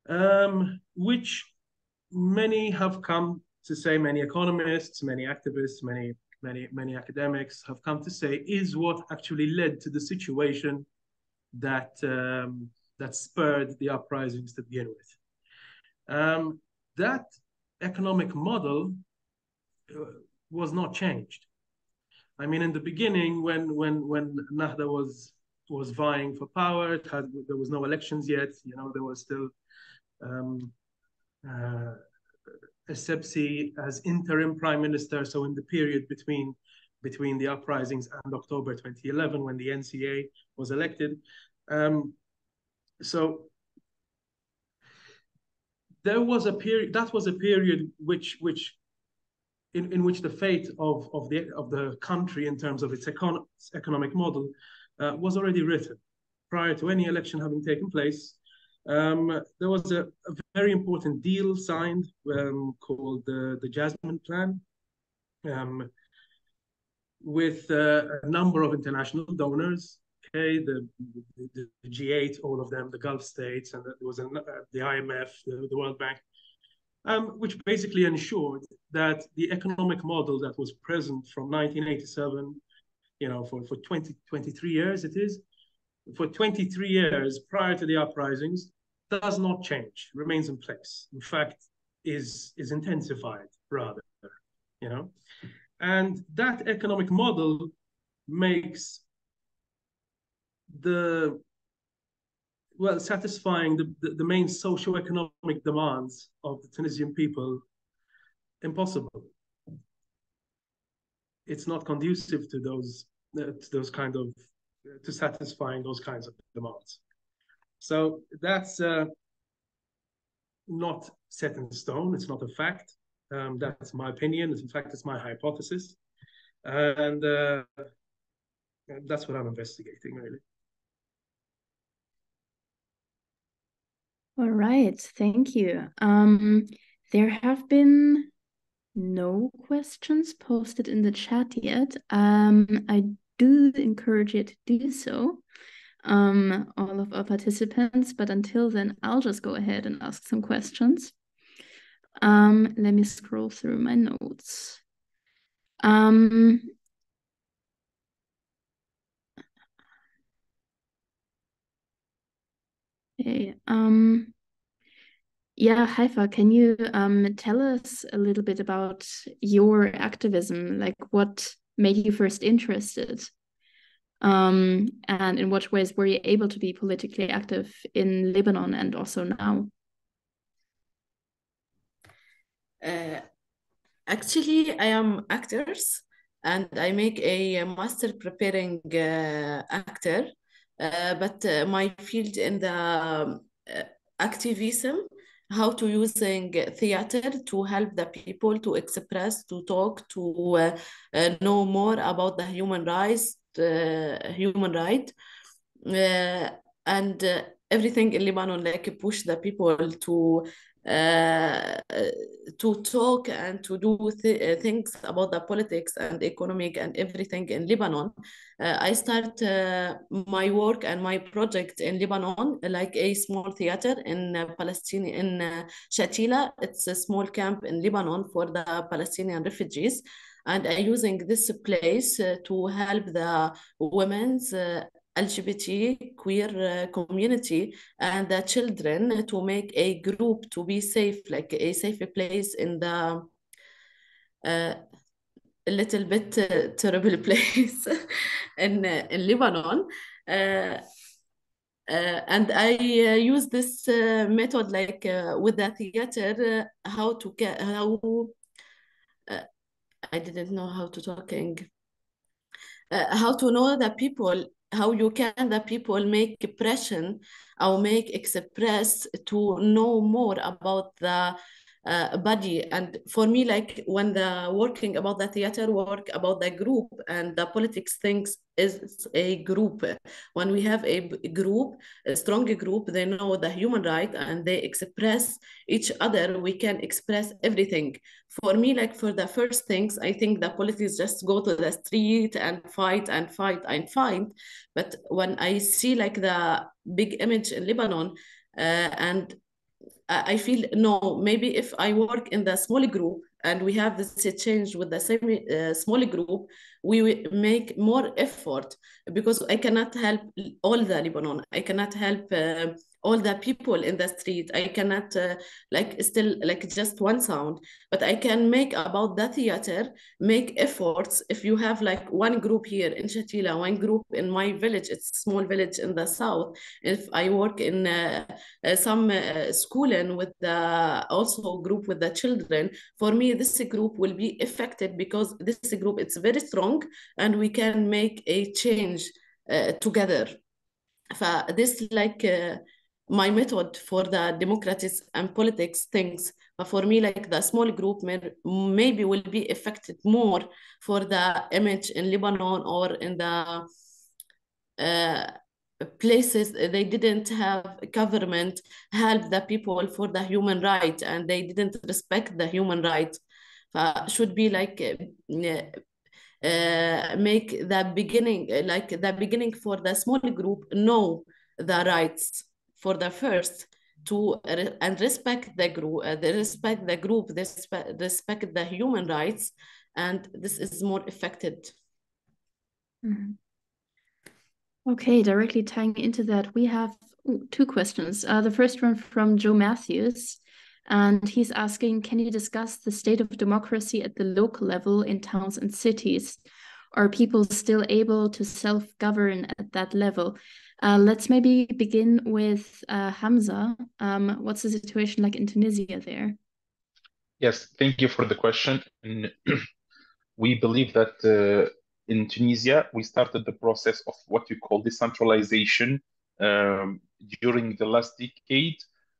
um, which many have come to say, many economists, many activists, many many many academics have come to say is what actually led to the situation that um, that spurred the uprisings to begin with. Um, that economic model uh, was not changed. I mean, in the beginning, when when when Nahda was was vying for power, had, there was no elections yet. You know, there was still um, uh, Essebsi as interim prime minister. So in the period between between the uprisings and October 2011, when the NCA was elected, um, so there was a period. That was a period which which in, in which the fate of, of, the, of the country in terms of its econ economic model uh, was already written. Prior to any election having taken place, um, there was a, a, very important deal signed um, called the, the Jasmine Plan um, with uh, a number of international donors. Okay, the, the, the, G8, all of them, the Gulf states, and there was an, uh, the IMF, the, the World Bank, um, which basically ensured that the economic model that was present from 1987, you know, for, for 20, 23 years it is, for 23 years prior to the uprisings, does not change, remains in place. In fact, is, is intensified rather, you know. And that economic model makes the well, satisfying the, the, the main socio-economic demands of the Tunisian people impossible. It's not conducive to those uh, to those kind of to satisfying those kinds of demands. So that's uh, not set in stone. It's not a fact. Um, that's my opinion. In fact, it's my hypothesis, and uh, that's what I'm investigating really. All right, thank you. Um, there have been no questions posted in the chat yet. Um, I do encourage you to do so, um, all of our participants, but until then, I'll just go ahead and ask some questions. Um, let me scroll through my notes. Um, Okay. Um, yeah, Haifa, can you um, tell us a little bit about your activism? Like, what made you first interested? Um, and in what ways were you able to be politically active in Lebanon and also now? Uh, actually, I am actors and I make a master preparing uh, actor uh, but uh, my field in the uh, activism, how to using theater to help the people to express, to talk, to uh, uh, know more about the human rights, human right, and everything in Lebanon, like push the people to uh, to talk and to do th uh, things about the politics and economic and everything in Lebanon. Uh, I start uh, my work and my project in Lebanon, like a small theater in uh, Palestine, in uh, Shatila. It's a small camp in Lebanon for the Palestinian refugees. And I'm using this place to help the women's LGBT queer uh, community and the children to make a group to be safe, like a safe place in the uh, little bit uh, terrible place in, uh, in Lebanon. Uh, uh, and I use this method like with the theater, how to get, how, I didn't know how to talking. How to know the people how you can the people make impression or make express to know more about the uh, body and for me like when the working about the theater work about the group and the politics things is a group. When we have a group a strong group they know the human right and they express each other we can express everything. For me like for the first things i think the politics just go to the street and fight and fight and fight. But when i see like the big image in lebanon uh, and I feel no, maybe if I work in the small group and we have this change with the same uh, small group, we make more effort because I cannot help all the Lebanon. I cannot help uh, all the people in the street. I cannot uh, like still like just one sound. But i can make about the theater make efforts. If you have like one group here in shatila one group in my village it's a small village in the south. If i work in uh, uh, some uh, schooling with the also group with the children for me this group will be affected because this group it's very strong and we can make a change uh, together. This like uh, my method for the democracies and politics things but for me like the small group may, maybe will be affected more for the image in lebanon or in the uh, places they didn't have government help the people for the human right and they didn't respect the human right uh, should be like uh, uh, make the beginning like the beginning for the small group know the rights for the first to and respect the group, uh, they respect the group, they respect, respect the human rights, and this is more affected. Mm -hmm. Okay, directly tying into that, we have two questions. Uh, the first one from Joe Matthews, and he's asking, can you discuss the state of democracy at the local level in towns and cities? Are people still able to self-govern at that level? Uh, let's maybe begin with uh, Hamza. Um, what's the situation like in Tunisia there? Yes, thank you for the question. we believe that uh, in Tunisia, we started the process of what you call decentralization um, during the last decade.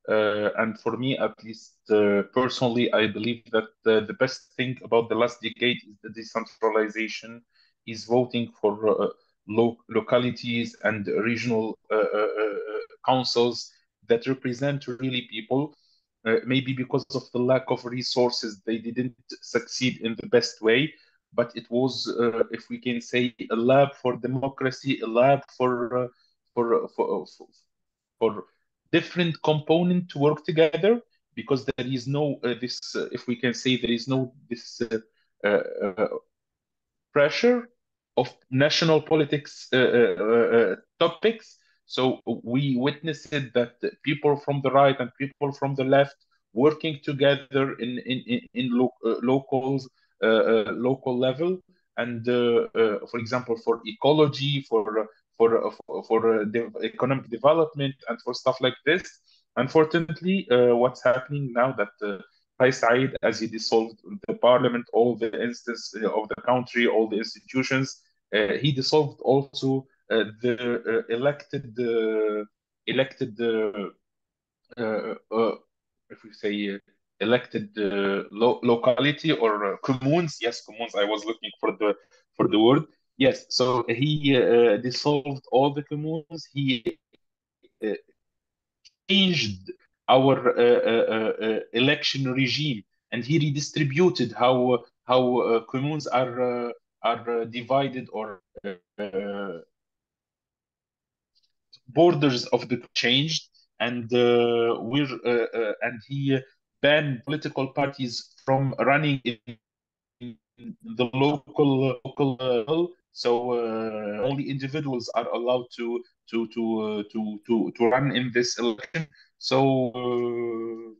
Uh, and for me, at least uh, personally, I believe that uh, the best thing about the last decade is the decentralization, is voting for lo localities and regional uh, uh, uh, councils that represent really people. maybe because of the lack of resources, they didn't succeed in the best way. But it was, if we can say, a lab for democracy, a lab for for for, for different component to work together because there is no uh, this uh, if we can say there is no this uh, pressure of national politics uh, uh, uh, uh, topics. So we witnessed that people from the right and people from the left working together in in in, in lo uh, locals uh, local level and for example for ecology for for for, for the economic development and for stuff like this unfortunately what's happening now that Kais Saied, as he dissolved the parliament, all the instances of the country, all the institutions, Uh, he dissolved also uh, the uh, elected elected if we say elected lo locality or communes. Yes communes. I was looking for the for the word. Yes. So he dissolved all the communes. He changed our election regime and he redistributed how how uh, communes are uh, are divided or uh, borders of the changed and we're and he banned political parties from running in the local local level so uh, only individuals are allowed to to to uh, to to to run in this election so uh,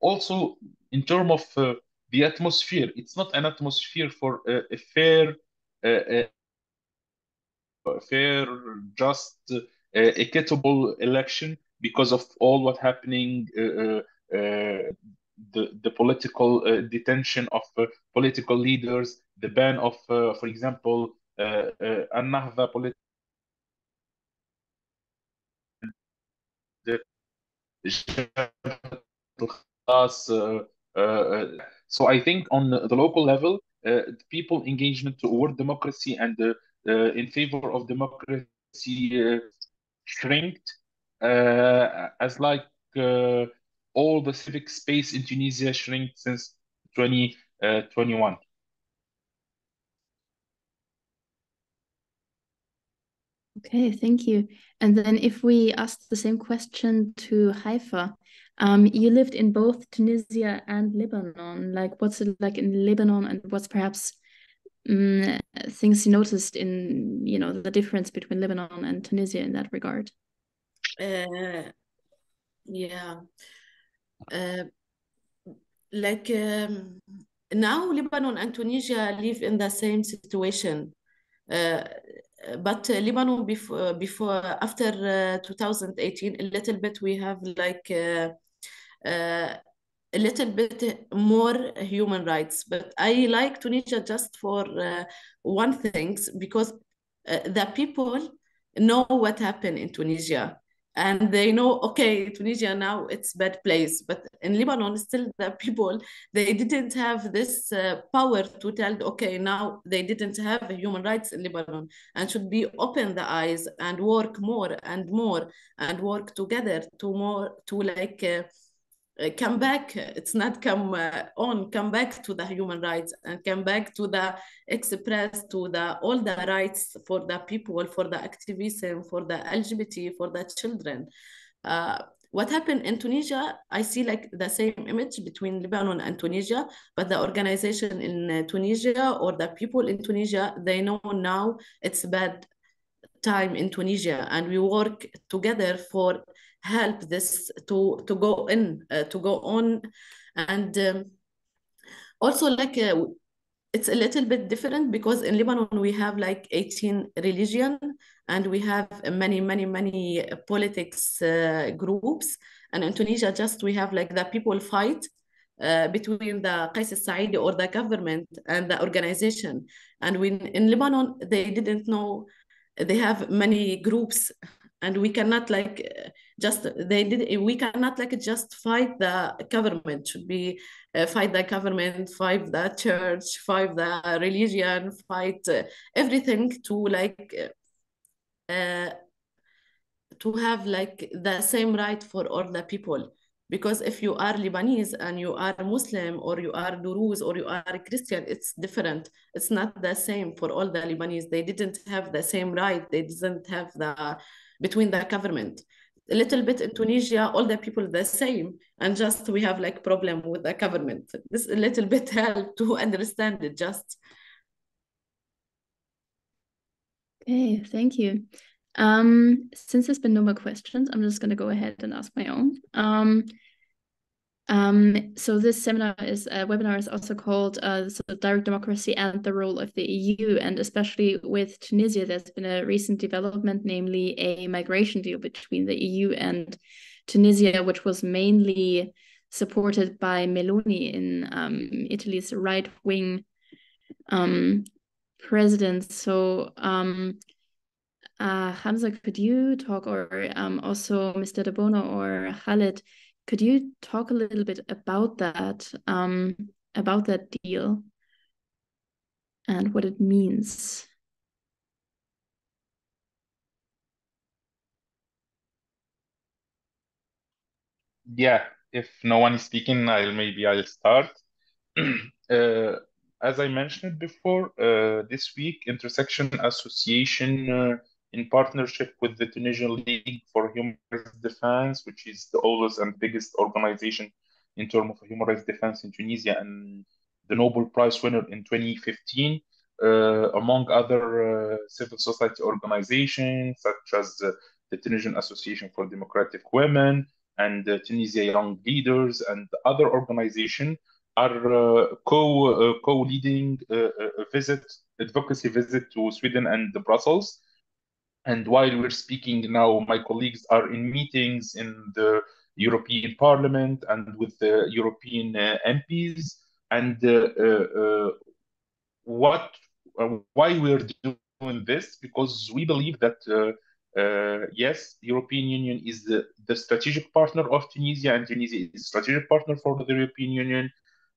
also in terms of the atmosphere. It's not an atmosphere for a, a fair, fair, just, uh, equitable election because of all what happening. Uh, uh, the, the political detention of political leaders, the ban of, for example, uh, Annahda political so I think on the local level, uh, people engagement toward democracy and uh, uh, in favor of democracy shrinked as like all the civic space in Tunisia shrinked since 2021. Okay, thank you. And then if we ask the same question to Haifa, um, you lived in both Tunisia and Lebanon. Like, what's it like in Lebanon, and what's perhaps um, things you noticed in you know the difference between Lebanon and Tunisia in that regard? Uh, yeah, uh, like um, now Lebanon and Tunisia live in the same situation. Uh, but uh, Lebanon before before after uh, 2018 a little bit we have like uh, a little bit more human rights. But I like Tunisia just for uh, one thing because uh, the people know what happened in Tunisia and they know okay tunisia now it's bad place but in lebanon still the people they didn't have this uh, power to tell okay now they didn't have human rights in lebanon and should be open the eyes and work more and more and work together to more to like uh, uh, come back it's not come uh, on come back to the human rights and come back to the express to the all the rights for the people for the activism for the lgbt for the children. Uh, what happened in tunisia i see like the same image between lebanon and tunisia but the organization in uh, tunisia or the people in tunisia they know now it's bad time in tunisia and we work together for help this to to go in uh, to go on and um, also like uh, it's a little bit different because in lebanon we have like 18 religion and we have many many many politics uh, groups and in tunisia just we have like the people fight uh, between the Kais Saidi or the government and the organization. And when in Lebanon, they didn't know they have many groups and we cannot like just they did we cannot like just fight the government should be uh, fight the government fight the church fight the religion fight uh, everything to like uh, to have like the same right for all the people because if you are Lebanese and you are Muslim or you are Druze or you are Christian, it's different. It's not the same for all the Lebanese. They didn't have the same right. They didn't have the between the government. A little bit in Tunisia, all the people the same, and just we have like problem with the government. This a little bit help to understand it. Just. Okay, thank you. Um, since there's been no more questions, I'm just going to go ahead and ask my own. Um, um, so this seminar is a webinar is also called uh, so Direct Democracy and the Role of the EU. And especially with Tunisia, there's been a recent development, namely a migration deal between the EU and Tunisia, which was mainly supported by Meloni in um, Italy's right-wing um, president. So um, uh, Hamza, could you talk, or um, also Mr. Debono or Khaled, could you talk a little bit about that, um, about that deal and what it means? Yeah, if no one is speaking, I'll maybe I'll start. uh, as I mentioned before, uh, this week, Intersection Association, uh, in partnership with the Tunisian League for Human Rights Defense, which is the oldest and biggest organization in terms of human rights defense in Tunisia, and the Nobel Prize winner in 2015, uh, among other uh, civil society organizations such as the Tunisian Association for Democratic Women and Tunisia Young Leaders and other organizations are uh, co uh, co-leading uh, a visit advocacy visit to Sweden and Brussels. And while we're speaking now, my colleagues are in meetings in the European Parliament and with the European MPs. And what why we're doing this because we believe that uh, yes, the European Union is the, the strategic partner of Tunisia, and Tunisia is a strategic partner for the European Union.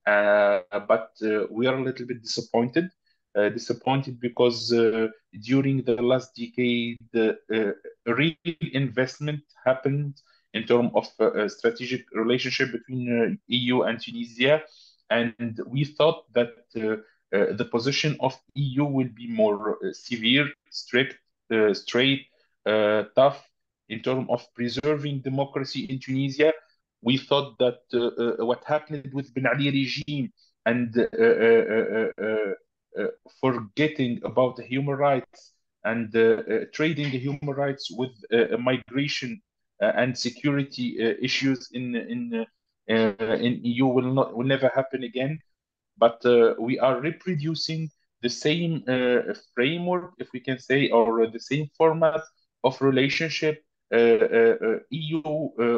Uh, but uh, we are a little bit disappointed. Uh, disappointed because uh, during the last decade, the uh, real investment happened in terms of uh, a strategic relationship between EU and Tunisia, and we thought that the position of EU will be more severe, strict, straight, tough in terms of preserving democracy in Tunisia. We thought that uh, uh, what happened with Ben Ali regime and uh, Uh, forgetting about the human rights and uh, uh, trading the human rights with migration and security issues in in in EU will not will never happen again. But we are reproducing the same framework, if we can say, or the same format of relationship uh, uh, uh, EU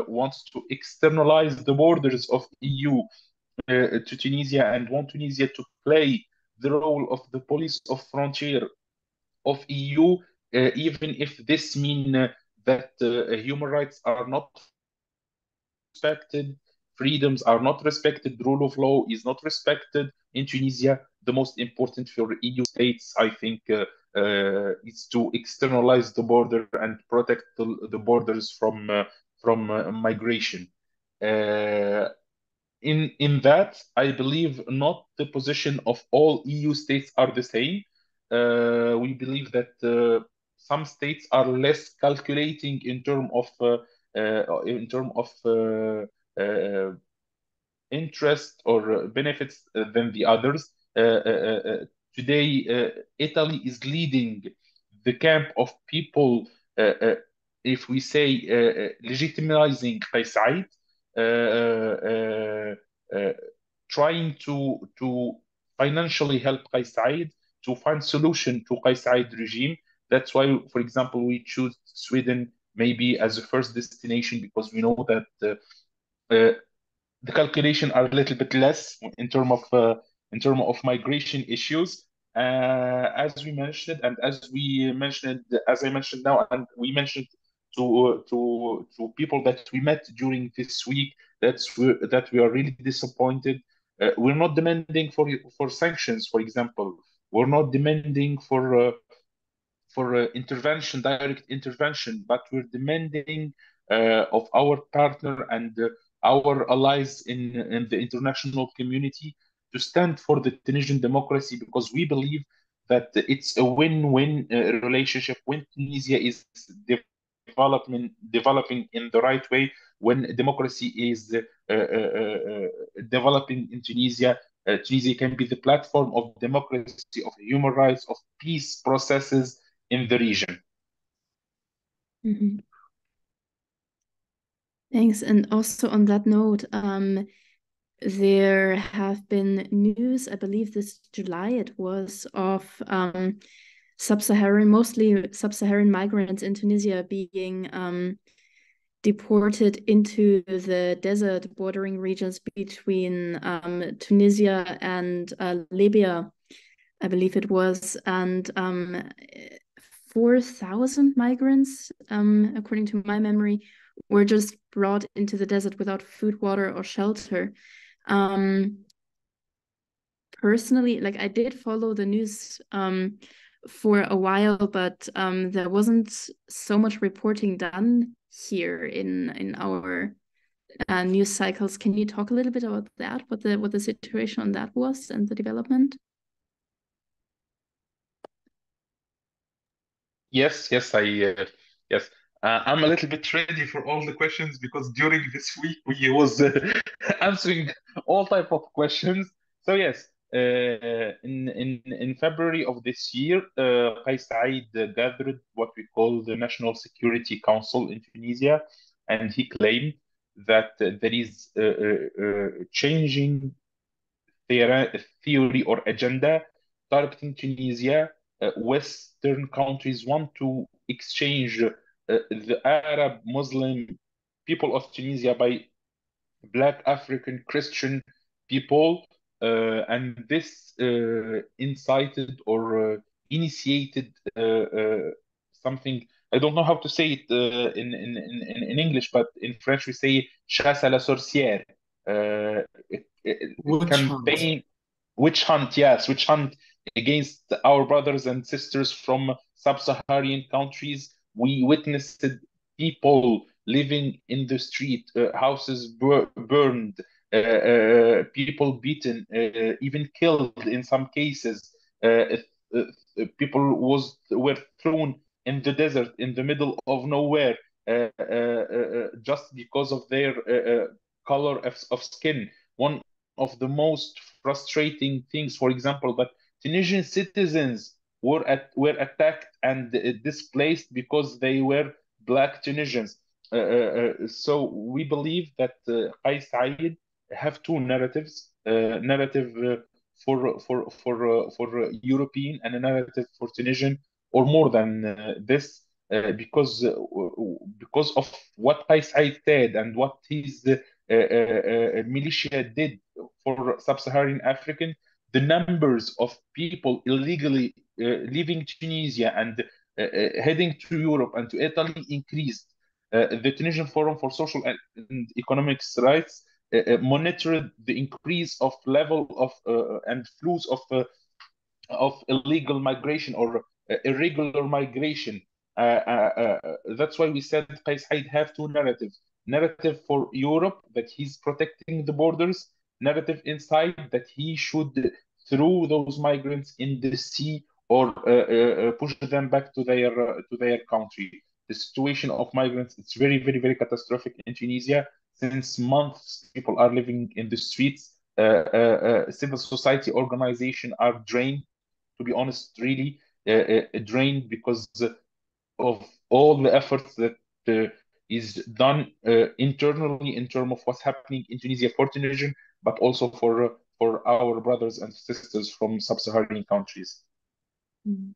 wants to externalize the borders of EU to Tunisia and want Tunisia to play the role of the police of frontier of EU, even if this means that human rights are not respected, freedoms are not respected, rule of law is not respected in Tunisia. The most important for EU states, I think, uh, uh, is to externalize the border and protect the, the borders from uh, from uh, migration. In in that, I believe not the position of all EU states are the same. Uh, we believe that uh, some states are less calculating in term of uh, in term of interest or benefits than the others. Uh, Today, uh, Italy is leading the camp of people, uh, uh, if we say, legitimizing Kais Said, trying to, to financially help Kais Said to find solution to Kais Said regime. That's why, for example, we choose Sweden maybe as a first destination because we know that uh, uh, the calculation are a little bit less in term of uh, in terms of migration issues. Uh, as we mentioned, and as we mentioned, as I mentioned now, and we mentioned to uh, to to people that we met during this week, that's that we are really disappointed. Uh, we're not demanding for for sanctions, for example. We're not demanding for uh, for uh, intervention, direct intervention, but we're demanding uh, of our partner and our allies in in the international community to stand for the Tunisian democracy because we believe that it's a win-win uh, relationship when Tunisia is developing developing in the right way when democracy is uh, uh, uh developing in Tunisia Tunisia can be the platform of democracy of human rights of peace processes in the region mm -hmm. Thanks. And also on that note, um, there have been news, I believe this July it was, of um, sub-Saharan, mostly sub-Saharan migrants in Tunisia being um, deported into the desert bordering regions between um, Tunisia and uh, Libya, I believe it was. And um, 4,000 migrants, um, according to my memory, were just brought into the desert without food, water, or shelter. Um, personally, like I did follow the news um, for a while, but um, there wasn't so much reporting done here in in our uh, news cycles. Can you talk a little bit about that? What the what the situation on that was and the development? Yes, yes, I uh, yes. Uh, I'm a little bit ready for all the questions because during this week we was uh, answering all type of questions. So yes, in in in February of this year, uh, Said gathered what we call the National Security Council in Tunisia, and he claimed that uh, there is a, changing theory or agenda targeting Tunisia. Uh, Western countries want to exchange uh, the Arab Muslim people of Tunisia by Black African Christian people, and this uh, incited or uh, initiated something I don't know how to say it uh, in, in, in, in English, but in French we say chasse à la sorcière. Uh, it, it, witch campaign, hunt. witch hunt, yes, witch hunt against our brothers and sisters from sub-Saharan countries. We witnessed people living in the street, uh, houses bur burned, uh, uh, Uh, uh, people beaten, uh, even killed in some cases. Uh, people was were thrown in the desert in the middle of nowhere uh, uh, uh, just because of their color of, of, skin. One of the most frustrating things, for example, that Tunisian citizens were at, were attacked and displaced because they were black Tunisians. so we believe that uh, Kais Said have two narratives: narrative uh, for for for uh, for uh, European and a narrative for Tunisian or more than uh, this uh, because uh, because of what Kais Said and what his militia did for sub-Saharan African, the numbers of people illegally leaving Tunisia and heading to Europe and to Italy increased. the Tunisian Forum for Social and Economic Rights uh, monitored the increase of level of uh, and flows of uh, of illegal migration or irregular migration. Uh, uh, uh, that's why we said Said have two narratives. Narrative for Europe that he's protecting the borders, narrative inside that he should throw those migrants in the sea or push them back to their to their country. The situation of migrants it's very very very catastrophic in Tunisia. Since months, people are living in the streets. Uh, uh, uh, civil society organization are drained. To be honest, really, drained because of all the efforts that is done internally in terms of what's happening in Tunisia for Tunisian, but also for for our brothers and sisters from sub-Saharan countries. Mm.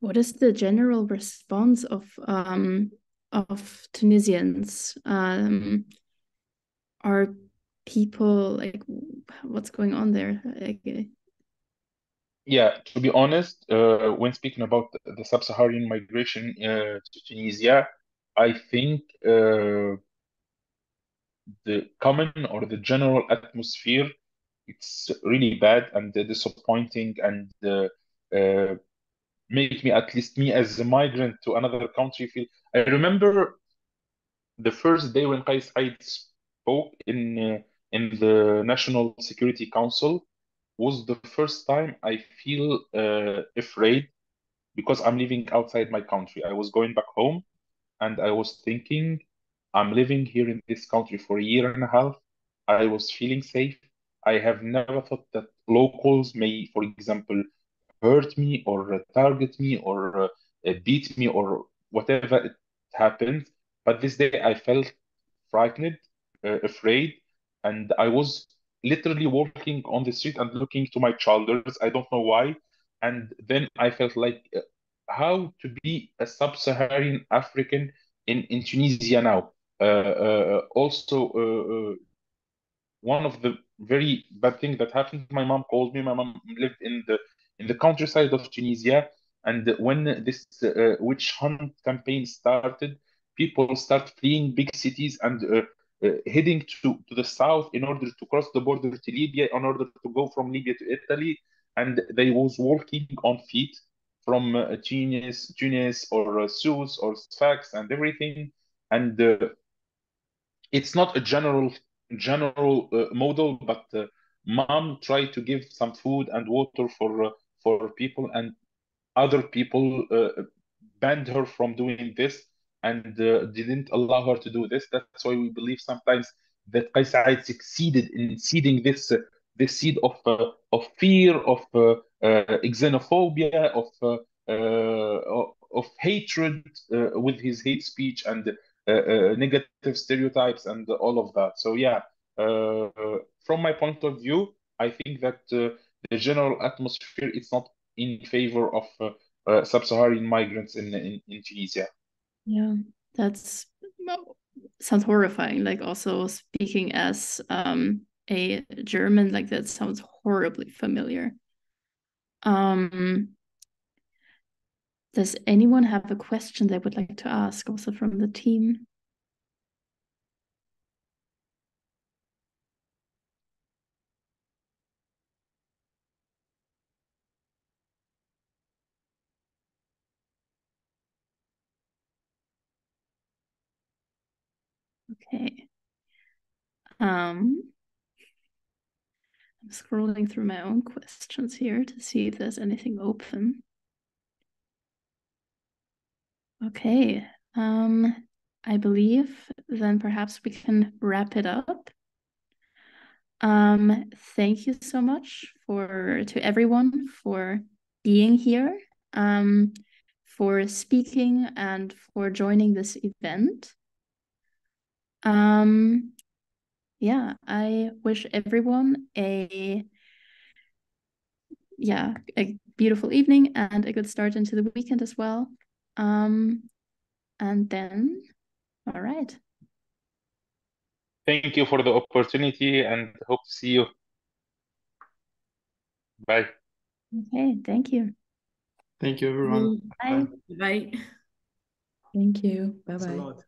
What is the general response of um, of Tunisians? Um, are people like what's going on there? Like, yeah, to be honest, uh, when speaking about the sub-Saharan migration uh, to Tunisia, I think uh, the common or the general atmosphere it's really bad and disappointing and uh, uh, make me at least me as a migrant to another country feel. I remember the first day when Kais Said spoke in uh, in the National Security Council was the first time I feel uh, afraid because I'm living outside my country. I was going back home and I was thinking, I'm living here in this country for a year and a half. I was feeling safe. I have never thought that locals may, for example, hurt me or target me or uh, beat me or whatever it happened. But this day I felt frightened, uh, afraid, and I was literally walking on the street and looking to my shoulders. I don't know why. And then I felt like uh, how to be a sub-Saharan African in, in Tunisia now. Uh, uh, also, uh, one of the very bad things that happened, my mom called me. My mom lived in the in the countryside of Tunisia, And when this uh, witch hunt campaign started, people start fleeing big cities and uh, uh, heading to, to the south in order to cross the border to Libya, in order to go from Libya to Italy. And they was walking on feet from uh, Tunis, Tunis or uh, Sousse or Sfax and everything. And uh, it's not a general general uh, model, but uh, mom tried to give some food and water for for people, and other people uh, banned her from doing this and uh, didn't allow her to do this. That's why we believe sometimes that Kais Said succeeded in seeding this uh, this seed of of fear, of xenophobia, of of hatred with his hate speech and uh, uh, negative stereotypes and all of that. So yeah, uh, from my point of view, I think that the general atmosphere is not in favor of sub-Saharan migrants in, in, in Tunisia. Yeah, that's sounds horrifying. Like also speaking as um, a German, like that sounds horribly familiar. Um, does anyone have a question they would like to ask also from the team? Okay. Um, I'm scrolling through my own questions here to see if there's anything open. Okay. Um, I believe then perhaps we can wrap it up. Um, thank you so much for to everyone for being here, um, for speaking and for joining this event. Um, yeah, I wish everyone a yeah, a beautiful evening and a good start into the weekend as well. Um, and then, all right. Thank you for the opportunity and hope to see you. Bye. Okay, thank you. Thank you, everyone. Bye. Bye. Thank you. Bye bye.